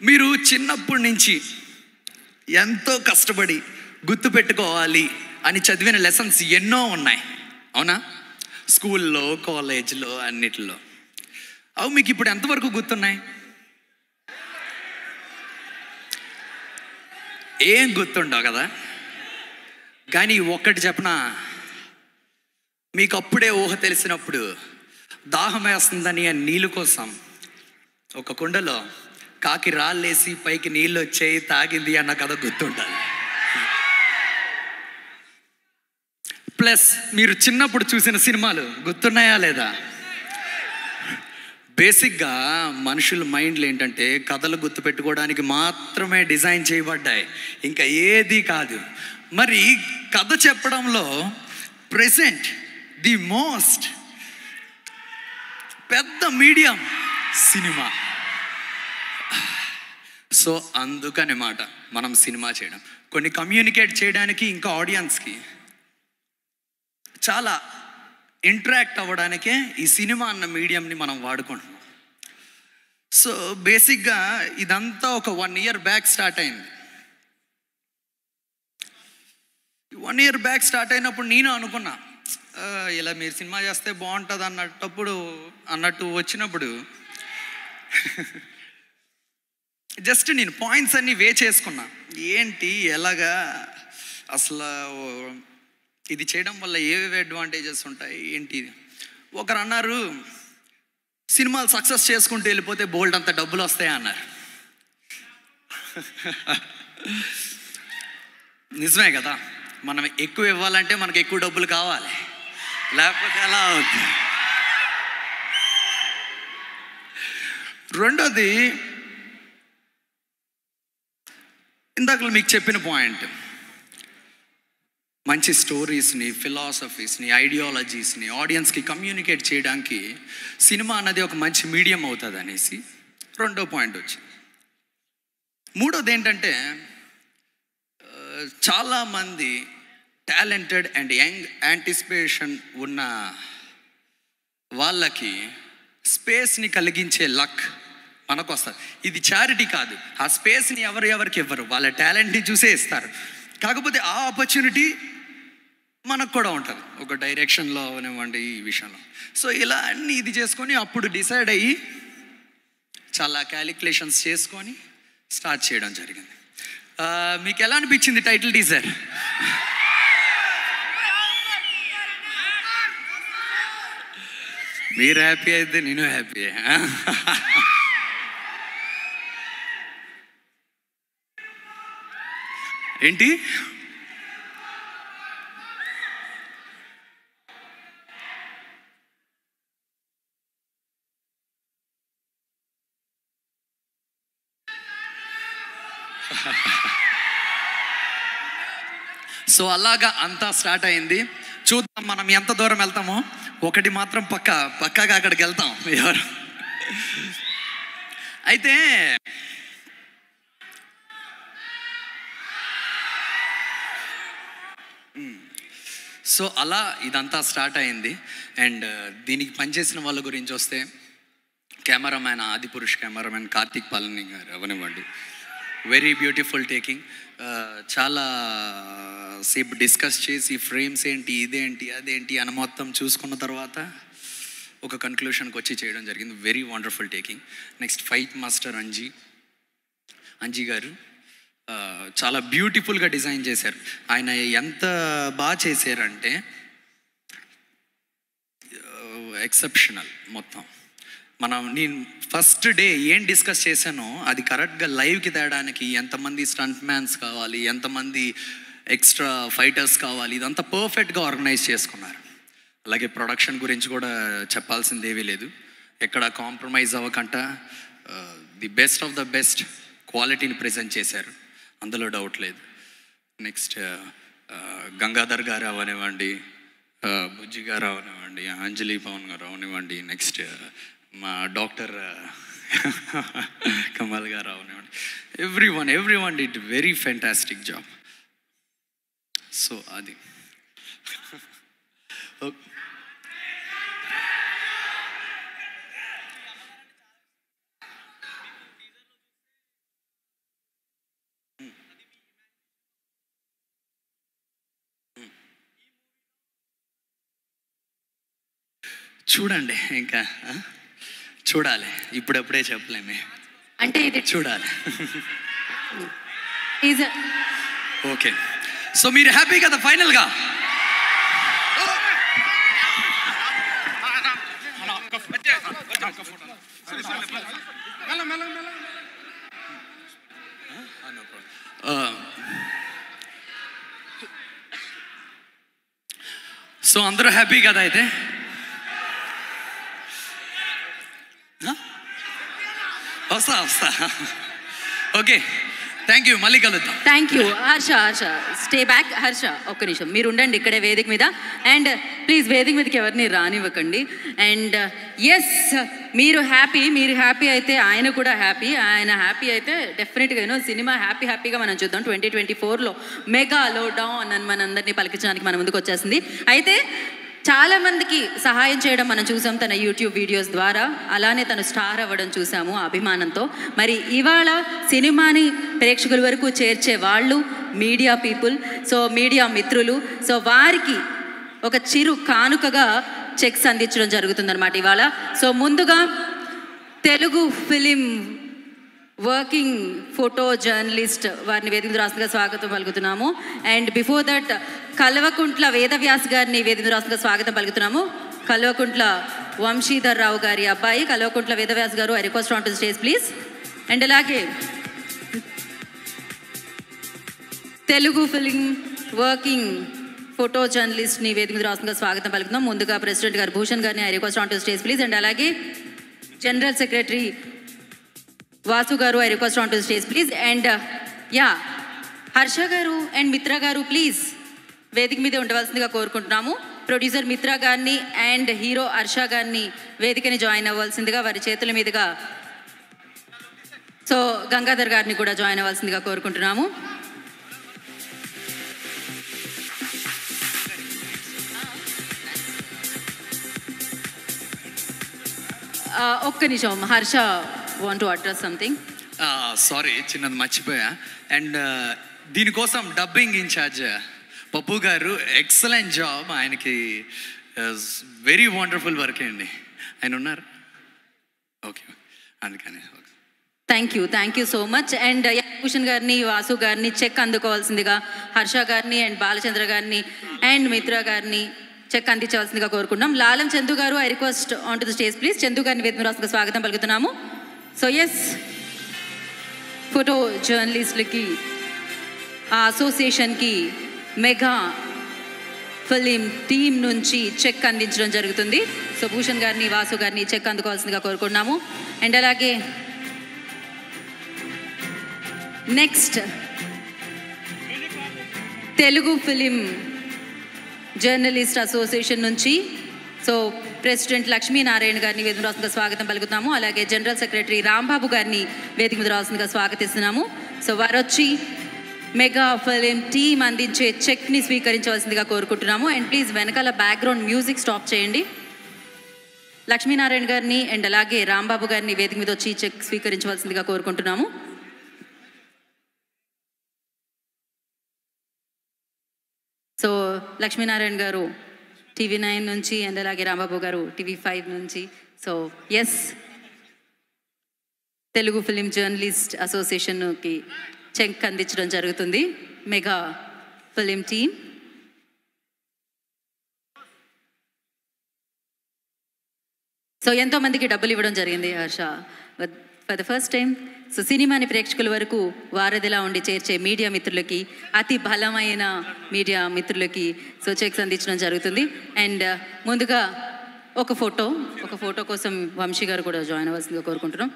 మీరు చిన్నప్పటి నుంచి ఎంతో కష్టపడి గుర్తుపెట్టుకోవాలి అని చదివిన లెసన్స్ ఎన్నో ఉన్నాయి. అవునా? స్కూల్లో కాలేజ్లో అన్నిటిలో. అవి మీకు ఇప్పుడు ఎంతవరకు గుర్తున్నాయి? ఏం గుర్తుండవు కదా? కానీ ఒక్కటి చెప్పనా? మీకు అప్పుడే ఊహ తెలిసినప్పుడు దాహం వేస్తుందని ఆ నీళ్ళు కోసం. ఒక కుండలో కాకి రాళ్ళేసి పైకి నీళ్ళు వచ్చాయి తాగింది అన్న కథ గుర్తుంటుంది ప్లస్ మీరు చిన్నప్పుడు చూసిన సినిమాలు గుర్తున్నాయా లేదా? బేసిక్గా మనుషుల మైండ్లు ఏంటంటే కథలు గుర్తుపెట్టుకోవడానికి మాత్రమే డిజైన్ చేయబడ్డాయి. ఇంకా ఏది కాదు. మరి కథ చెప్పడంలో ప్రెసెంట్ ది మోస్ట్ పెద్ద మీడియం సినిమా. *sighs* సో అందుకనే మాట మనం సినిమా చేయడం. కొన్ని కమ్యూనికేట్ చేయడానికి ఇంకా ఆడియన్స్కి చాలా ఇంటరాక్ట్ అవ్వడానికే ఈ సినిమా అన్న మీడియంని మనం వాడుకుంటున్నాం. సో బేసిక్గా ఇదంతా ఒక వన్ ఇయర్ బ్యాక్ స్టార్ట్ అయింది. వన్ ఇయర్ బ్యాక్ స్టార్ట్ అయినప్పుడు నేను అనుకున్నా ఇలా మీరు సినిమా చేస్తే బాగుంటుంది అన్నప్పుడు అన్నట్టు వచ్చినప్పుడు జస్ట్ నేను పాయింట్స్ అన్నీ వే చేసుకున్నా. ఏంటి? ఎలాగా? అసలు ఇది చేయడం వల్ల ఏవేవి అడ్వాంటేజెస్ ఉంటాయి? ఏంటి ఒకరు అన్నారు సినిమాలు సక్సెస్ చేసుకుంటూ వెళ్ళిపోతే బోల్డ్ అంత డబ్బులు వస్తాయి? అన్నారు. *laughs* నిజమే కదా? మనం ఎక్కువ ఇవ్వాలంటే మనకు ఎక్కువ డబ్బులు కావాలి. లేకపోతే ఎలా అవుతుంది? రెండోది ఇందాక మీకు చెప్పిన పాయింట్. మంచి స్టోరీస్ని ఫిలాసఫీస్ని ఐడియాలజీస్ని ఆడియన్స్కి కమ్యూనికేట్ చేయడానికి సినిమా అన్నది ఒక మంచి మీడియం అవుతుంది అనేసి రెండో పాయింట్ వచ్చింది. మూడోది ఏంటంటే చాలామంది టాలెంటెడ్ అండ్ యంగ్ యాంటిసిపేషన్ ఉన్న వాళ్ళకి స్పేస్ని కలిగించే లక్ మనకు వస్తుంది ఇది చారిటీ కాదు. ఆ స్పేస్ని ఎవరు ఎవరికి ఇవ్వరు. వాళ్ళ టాలెంట్ని చూసే ఇస్తారు. కాకపోతే ఆ ఆపర్చునిటీ మనకు కూడా ఉంటుంది. ఒక డైరెక్షన్లో అవనివ్వండి ఈ విషయంలో. సో ఇలా అన్ని ఇది చేసుకొని అప్పుడు డిసైడ్ అయ్యి చాలా క్యాలిక్యులేషన్స్ చేసుకొని స్టార్ట్ చేయడం జరిగింది. మీకు ఎలా అనిపించింది టైటిల్ టీజర్ మీరు హ్యాపీ అయితే నేను హ్యాపీ *laughs* ఏంటి? సో అలాగా అంతా స్టార్ట్ అయింది. చూద్దాం మనం ఎంత దూరం వెళ్తామో. ఒకటి మాత్రం పక్క పక్కాగా అక్కడికి వెళ్తాం. ఎవరు? అయితే సో అలా ఇదంతా స్టార్ట్ అయింది. అండ్ uh, దీనికి పనిచేసిన వాళ్ళ గురించి వస్తే కెమెరామ్యాన్ ఆది పురుష్ కెమెరామ్యాన్ కార్తీక్ పాలని గారు అవనివ్వండి. వెరీ బ్యూటిఫుల్ టేకింగ్ చాలా uh, సేపు డిస్కస్ చేసి ఫ్రేమ్స్ ఏంటి ఇదేంటి అదేంటి అని మొత్తం చూసుకున్న తర్వాత ఒక కన్క్లూషన్కి వచ్చి చేయడం జరిగింది. Very wonderful taking next fight master Anji Anji గారు చాలా బ్యూటిఫుల్గా డిజైన్ చేశారు. ఆయన ఎంత బాగా చేశారంటే ఎక్సెప్షనల్ మొత్తం. మనం నేను ఫస్ట్ డే ఏం డిస్కస్ చేశానో అది కరెక్ట్గా లైవ్కి తేయడానికి ఎంతమంది స్టంట్ మ్యాన్స్ కావాలి ఎంతమంది ఎక్స్ట్రా ఫైటర్స్ కావాలి ఇదంతా పర్ఫెక్ట్గా ఆర్గనైజ్ చేసుకున్నారు. అలాగే ప్రొడక్షన్ గురించి కూడా చెప్పాల్సిందేమీ లేదు. ఎక్కడ కాంప్రమైజ్ అవ్వకుండా the best of the best క్వాలిటీని ప్రజెంట్ చేశారు. అందులో డౌట్ లేదు. నెక్స్ట్ uh, uh, గంగాధర్ గారు అవనివ్వండి uh, బుజ్జి గారు అవనివ్వండి అంజలి పవన్ గారు అవనివ్వండి నెక్స్ట్ మా డాక్టర్ *laughs* కమల్ గారు అవనివ్వండి. Every one every one it very fantastic job so అది ఓ- చూడండి ఇంకా? చూడాలి. ఇప్పుడప్పుడే చెప్పలేమే. అంటే ఇది చూడాలి. ఓకే. సో మీరు హ్యాపీ కదా ఫైనల్గా? సో అందరూ హ్యాపీ కదా అయితే? వస్తా వస్తా. ఓకే థ్యాంక్ యూ మళ్ళీ కలుద్దాం. Thank you Harsha Harsha stay back Harsha ఒక్క నిమిషం. మీరు ఉండండి ఇక్కడే వేదిక మీద. అండ్ ప్లీజ్ వేదిక మీదకి ఎవరిని రానివ్వకండి. అండ్ ఎస్ మీరు హ్యాపీ మీరు హ్యాపీ అయితే ఆయన కూడా హ్యాపీ ఆయన హ్యాపీ అయితే డెఫినెట్గా యూనో సినిమా హ్యాపీ హ్యాపీగా మనం చూద్దాం. ట్వంటీ ట్వంటీ ఫోర్లో మెగా లో డౌన్ అని మనందరినీ పలికించడానికి మన ముందుకు వచ్చేసింది. అయితే చాలా మందికి సహాయం చేయడం మనం చూసాం తన యూట్యూబ్ వీడియోస్ ద్వారా. అలానే తను స్టార్ అవ్వడం చూసాము ఆ అభిమానంతో. మరి ఇవాళ సినిమాని ప్రేక్షకుల వరకు చేర్చే వాళ్ళు మీడియా పీపుల్ సో మీడియా మిత్రులు. సో వారికి ఒక చిరు కానుకగా చెక్స్ అందించడం జరుగుతుందన్నమాట ఇవాళ. సో ముందుగా Telugu film working photo journalist వారిని వేదిక రాస్తుగా స్వాగతం పలుకుతున్నాము. And before that Kalvakuntla Vedavyas గారిని వేదిక రాస్తుగా స్వాగతం పలుకుతున్నాము. కల్వకుంట్ల వంశీధర్ రావు గారి అబ్బాయి కల్వకుంట్ల వేదవ్యాస్ గారు I request on to stage please and అలాగే తెలుగు ఫిలిం వర్కింగ్ ఫోటో జర్నలిస్ట్ని వేదిక మీద స్వాగతం పలుకుతున్నాం ముందుగా ప్రెసిడెంట్ గారు భూషణ్ గారిని I request on to stage please and అలాగే జనరల్ సెక్రటరీ వాసు గారు I request on to stage please and yeah Harsha గారు అండ్ మిత్ర గారు ప్లీజ్ వేదిక మీద ఉండవలసిందిగా కోరుకుంటున్నాము. ప్రొడ్యూసర్ మిత్ర గారిని అండ్ హీరో హర్ష గారిని వేదికని జాయిన్ అవ్వాల్సిందిగా వారి చేతుల మీదుగా. సో గంగాధర్ గారిని కూడా జాయిన్ అవ్వాల్సిందిగా కోరుకుంటున్నాము. Uh, ఒక్క నిమిషం Harsha. Want to address something sorry చిన్నది మర్చిపోయా. అండ్ దీనికోసం డబ్బింగ్ ఇన్ఛార్జ్ పప్పు గారు ఎక్సలెంట్ జాబ్. ఆయనకి వెరీ వండర్ఫుల్ వర్క్ అండి. ఆయన ఉన్నారు? ఓకే అందుకని. Thank you thank you so much and Bhushan గారిని వాసు గారిని చెక్ అందుకోవాల్సిందిగా హర్ష గారిని అండ్ బాలచంద్ర గారిని అండ్ మిత్ర గారిని చెక్ అందించవలసిందిగా కోరుకుంటున్నాం. లాలం చందు గారు I request on to the stage please Chandu గారిని వేదనరాస్తుగా స్వాగతం పలుకుతున్నాము. సో ఎస్ ఫోటో జర్నలిస్టులకి ఆ అసోసియేషన్కి మెగా ఫిలిం టీం నుంచి చెక్ అందించడం జరుగుతుంది సో భూషణ్ గారిని వాసు గారిని చెక్ అందుకోవాల్సిందిగా కోరుకున్నాము అండ్ అలాగే next Telugu film journalist association నుంచి సో ప్రెసిడెంట్ లక్ష్మీనారాయణ గారిని వేదిక రాసిందిగా స్వాగతం పలుకుతున్నాము. అలాగే జనరల్ సెక్రటరీ రాంబాబు గారిని వేదిక మీద రాసిందిగా స్వాగతిస్తున్నాము. సో వారు వచ్చి మెగా ఫిలిం టీం అందించే చెక్ని స్వీకరించవలసిందిగా కోరుకుంటున్నాము. అండ్ ప్లీజ్ వెనకాల బ్యాక్గ్రౌండ్ మ్యూజిక్ స్టాప్ చేయండి. లక్ష్మీనారాయణ గారిని అండ్ అలాగే రాంబాబు గారిని వేదిక మీద వచ్చి చెక్ స్వీకరించవలసిందిగా కోరుకుంటున్నాము. సో లక్ష్మీనారాయణ గారు టీవీ నైన్ నుంచి అండ్ అలాగే రాంబాబు గారు టీవీ ఫైవ్ నుంచి. So yes Telugu film journalist అసోసియేషన్కి check అందించడం జరుగుతుంది. Mega film team. సో ఎంతో మందికి డబ్బులు ఇవ్వడం జరిగింది Harsha. For the first time so సినిమాని ప్రేక్షకుల వరకు వారధిలా ఉండి చేర్చే మీడియా మిత్రులకి అతి బలమైన మీడియా మిత్రులకి సో చెక్స్ అందించడం జరుగుతుంది. అండ్ uh, ముందుగా ఒక ఫోటో ఒక ఫోటో కోసం వంశీ గారు కూడా జాయిన్ అవ్వాల్సిందిగా కోరుకుంటున్నాం.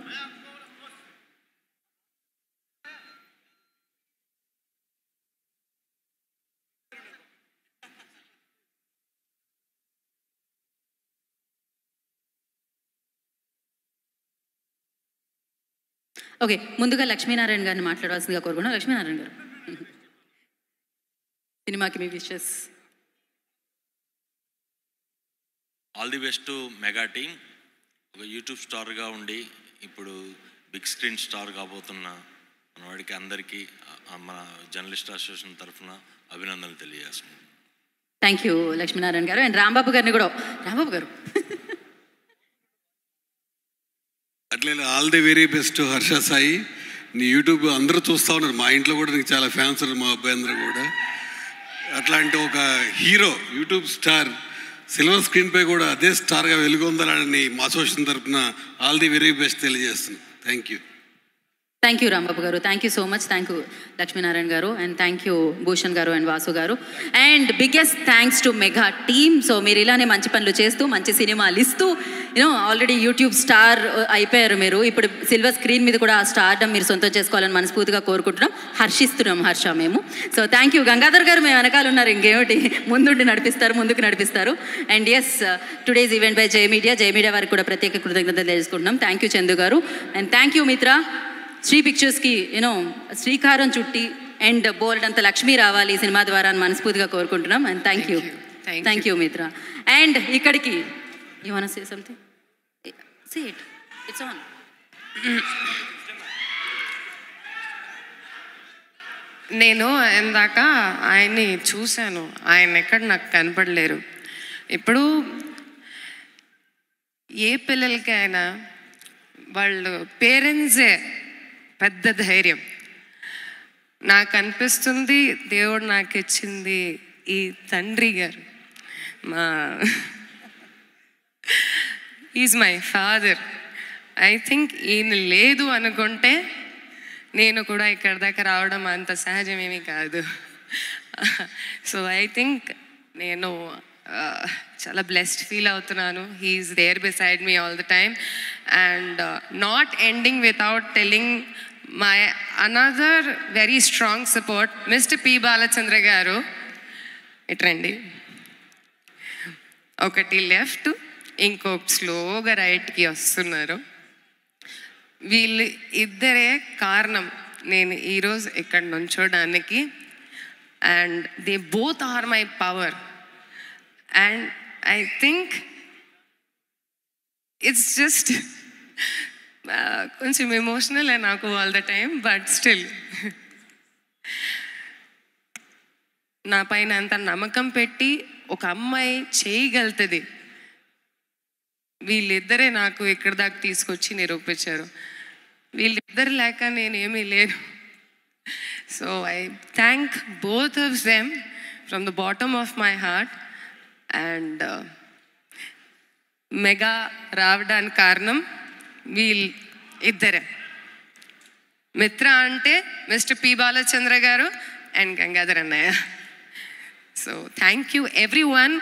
ఓకే ముందుగా లక్ష్మీనారాయణ గారిని మాట్లాడవలసిందిగా కోరుకున్నాం లక్ష్మీనారాయణ గారు. సినిమాకి మీ wishes. All the best to mega team ఒక యూట్యూబ్ స్టార్గా ఉండి ఇప్పుడు బిగ్ స్క్రీన్ స్టార్ కాబోతున్న మన వాడికి అందరికీ మన జర్నలిస్ట్ అసోసియేషన్ తరఫున అభినందనలు తెలియజేస్తున్నాను. థ్యాంక్ యూ లక్ష్మీనారాయణ గారు. అండ్ రాంబాబు గారిని కూడా. రాంబాబు గారు. అట్లే all the very best Harsha Sai. నీ యూట్యూబ్ అందరూ చూస్తూ ఉన్నారు. మా ఇంట్లో కూడా నీకు చాలా ఫ్యాన్స్ ఉన్నారు మా అబ్బాయి అందరూ కూడా. అట్లాంటి ఒక hero YouTube star silver screen పై కూడా అదే స్టార్గా వెలుగొందాలని మా సోషన్ తరఫున ఆల్ ది వెరీ బెస్ట్ తెలియజేస్తున్నాను. Thank you thank you Rambabu గారు. Thank you so much thank you Lakshminarayana గారు. అండ్ థ్యాంక్ యూ భూషణ్ గారు అండ్ వాసు గారు. And biggest thanks to mega team so మీరు ఇలానే మంచి పనులు చేస్తూ మంచి సినిమాలు ఇస్తూ యూనో ఆల్రెడీ యూట్యూబ్ స్టార్ అయిపోయారు మీరు. ఇప్పుడు సిల్వర్ స్క్రీన్ మీద కూడా ఆ స్టార్డమ్ మీరు సొంతం చేసుకోవాలని మనస్ఫూర్తిగా కోరుకుంటున్నాం. హర్షిస్తున్నాం హర్ష మేము. సో థ్యాంక్ యూ గంగాధర్ గారు మేము వెనకాల ఉన్నారు. ఇంకేమిటి? ముందుండి నడిపిస్తారు ముందుకు నడిపిస్తారు. And yes today's event by Jai media Jai media వారికి కూడా ప్రత్యేక కృతజ్ఞతలు తెలుసుకుంటున్నాం. థ్యాంక్ యూ చందు గారు. And thank you Mitra Shri పిక్చర్స్కి you know శ్రీకారం చుట్టి అండ్ బోల్డ్ అంత లక్ష్మి రావాలి ఈ సినిమా ద్వారా అని మనస్ఫూర్తిగా కోరుకుంటున్నాం. And thank you thank you Mitra and ఇక్కడికి you want say something see it it's on నేను ఇందాక ఆయన్ని చూశాను. ఆయన ఎక్కడ నాకు కనపడలేరు. ఇప్పుడు ఏ పిల్లలకైనా వాళ్ళు పేరెంట్సే పెద్ద ధైర్యం. నాకు అనిపిస్తుంది దేవుడు నాకు ఇచ్చింది ఈ తండ్రి గారు. మా is my father. I think ఈయన లేదు అనుకుంటే నేను కూడా ఇక్కడ దాకా రావడం అంత సహజమేమీ కాదు. సో ఐ థింక్ నేను చాలా బ్లెస్డ్ ఫీల్ అవుతున్నాను. He's there beside me all the time. And not ending without telling my another very strong support mister P Balachandra గారు. ఇట్రండి ఒకటి లెఫ్ట్ ఇంకో స్లోగా రైట్కి వస్తున్నారు. వీళ్ళు ఇద్దరే కారణం. నేను ఈరోజు ఇక్కడ నుంచోడానికి. And they both are my power. And I think it's just కొంచెం ఎమోషనల్ నాకు all the time but still నా పైన అంత నమ్మకం పెట్టి ఒక అమ్మాయి చేయగలుగుతుంది. వీళ్ళిద్దరే నాకు ఇక్కడ దాకా తీసుకొచ్చి నిరూపించారు. వీళ్ళిద్దరు లేక నేనేమీ లేను. So I thank both of them from the bottom of my heart and mega రావడానికి కారణం వీల్ ఇద్దరే మిత్ర అంటే మిస్టర్ పి బాలచంద్ర గారు అండ్ గంగాధర్ అన్నయ్య so thank you everyone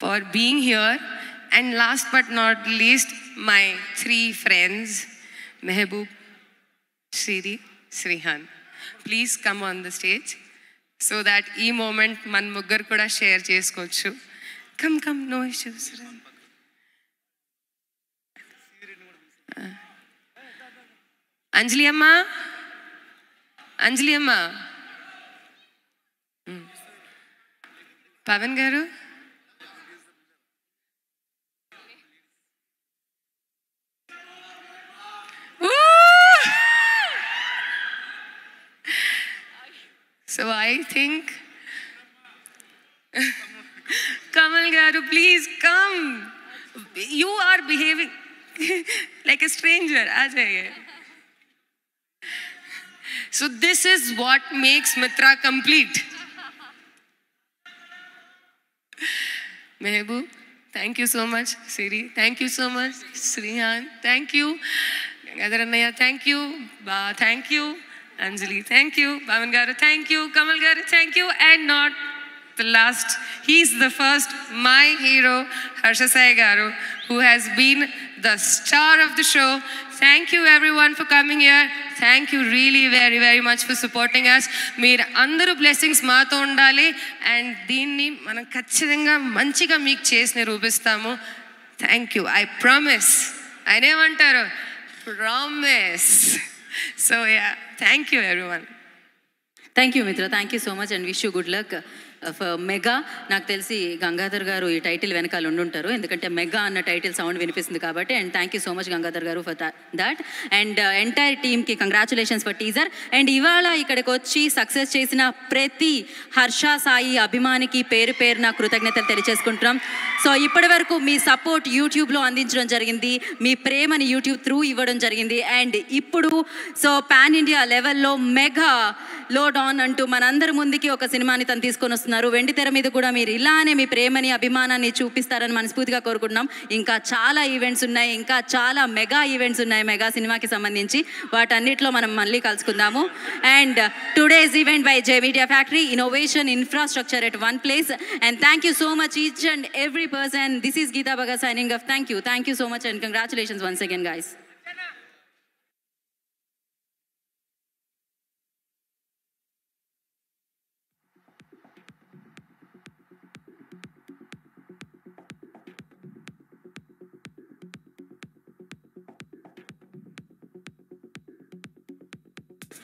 for being here. And last but not least, my three friends, Mehboob, Siri, Srihan. Please come on the stage so that ఈ moment మన ముగ్గురు కూడా షేర్ చేసుకోవచ్చు come come no issues Anjali Amma? Anjali Amma? Hmm. So I think... *laughs* Kamal Garu, please come. You are behaving *laughs* like a stranger. Come here. So this is what makes Mitra complete. Mehboob, thank you so much. Siri, thank you so much. Srihan, thank you. Gangadhar Annaya, thank you. Ba, thank you. Anjali, thank you. Bhavan Garu, thank you. Kamal Garu, thank you. And not the last, he's the first, my hero, Harsha Sai Garu, who has been the star of the show. Thank you everyone for coming here. Thank you really very very much for supporting us. మీరు అందరూ బ్లెస్సింగ్స్ మాతో ఉండాలి. అండ్ దీన్ని మనం ఖచ్చితంగా మంచిగా మీకు చేసి నిరూపిస్తాము థ్యాంక్ యూ ఐ ప్రామిస్ ఆయన ఏమంటారు promise so yeah thank you everyone thank you Mitra thank you so much and wish you good luck for mega uh, నాకు తెలిసి గంగాధర్ గారు ఈ టైటిల్ వెనకాల ఉండుంటారు. ఎందుకంటే మెగా అన్న టైటిల్ సౌండ్ వినిపిస్తుంది కాబట్టి and thank you so much Gangadhar గారు ఫర్ దాట్ అండ్ ఎంటైర్ టీమ్కి కంగ్రాచులేషన్స్ ఫర్ టీజర్ అండ్ ఇవాళ ఇక్కడికి వచ్చి సక్సెస్ చేసిన ప్రతి హర్ష సాయి అభిమానికి పేరు పేరున కృతజ్ఞతలు తెలియజేసుకుంటున్నాం సో ఇప్పటి వరకు మీ సపోర్ట్ యూట్యూబ్లో అందించడం జరిగింది. మీ ప్రేమని యూట్యూబ్ త్రూ ఇవ్వడం జరిగింది. అండ్ ఇప్పుడు సో పాన్ ఇండియా లెవెల్లో మెగా లో డాన్ అంటూ మనందరి ముందుకి ఒక సినిమాని తను తీసుకొని వస్తున్నారు. వెండి తెర మీద కూడా మీరు ఇలానే మీ ప్రేమని అభిమానాన్ని చూపిస్తారని మనస్ఫూర్తిగా కోరుకుంటున్నాం. ఇంకా చాలా ఈవెంట్స్ ఉన్నాయి. ఇంకా చాలా మెగా ఈవెంట్స్ ఉన్నాయి మెగా సినిమాకి సంబంధించి. వాటన్నిటిలో మనం మళ్ళీ కలుసుకుందాము. And today's event by J media factory innovation infrastructure at one place. And thank you so much each and every person. This is Geeta Baga signing off. Thank you. Thank you so much and congratulations once again guys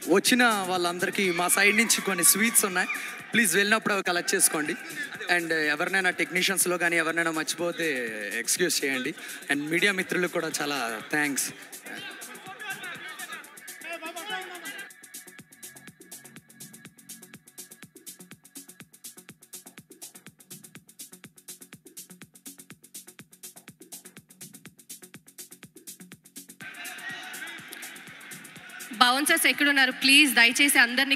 వచ్చిన వాళ్ళందరికీ మా సైడ్ నుంచి కొన్ని స్వీట్స్ ఉన్నాయి. ప్లీజ్ వెళ్ళినప్పుడు అవి కలెక్ట్ చేసుకోండి. అండ్ ఎవరినైనా టెక్నీషియన్స్లో కానీ ఎవరినైనా మర్చిపోతే ఎక్స్క్యూజ్ చేయండి. అండ్ మీడియా మిత్రులకు కూడా చాలా థ్యాంక్స్ బౌన్సర్స్ ఎక్కడున్నారు? ప్లీజ్ దయచేసి అందరినీ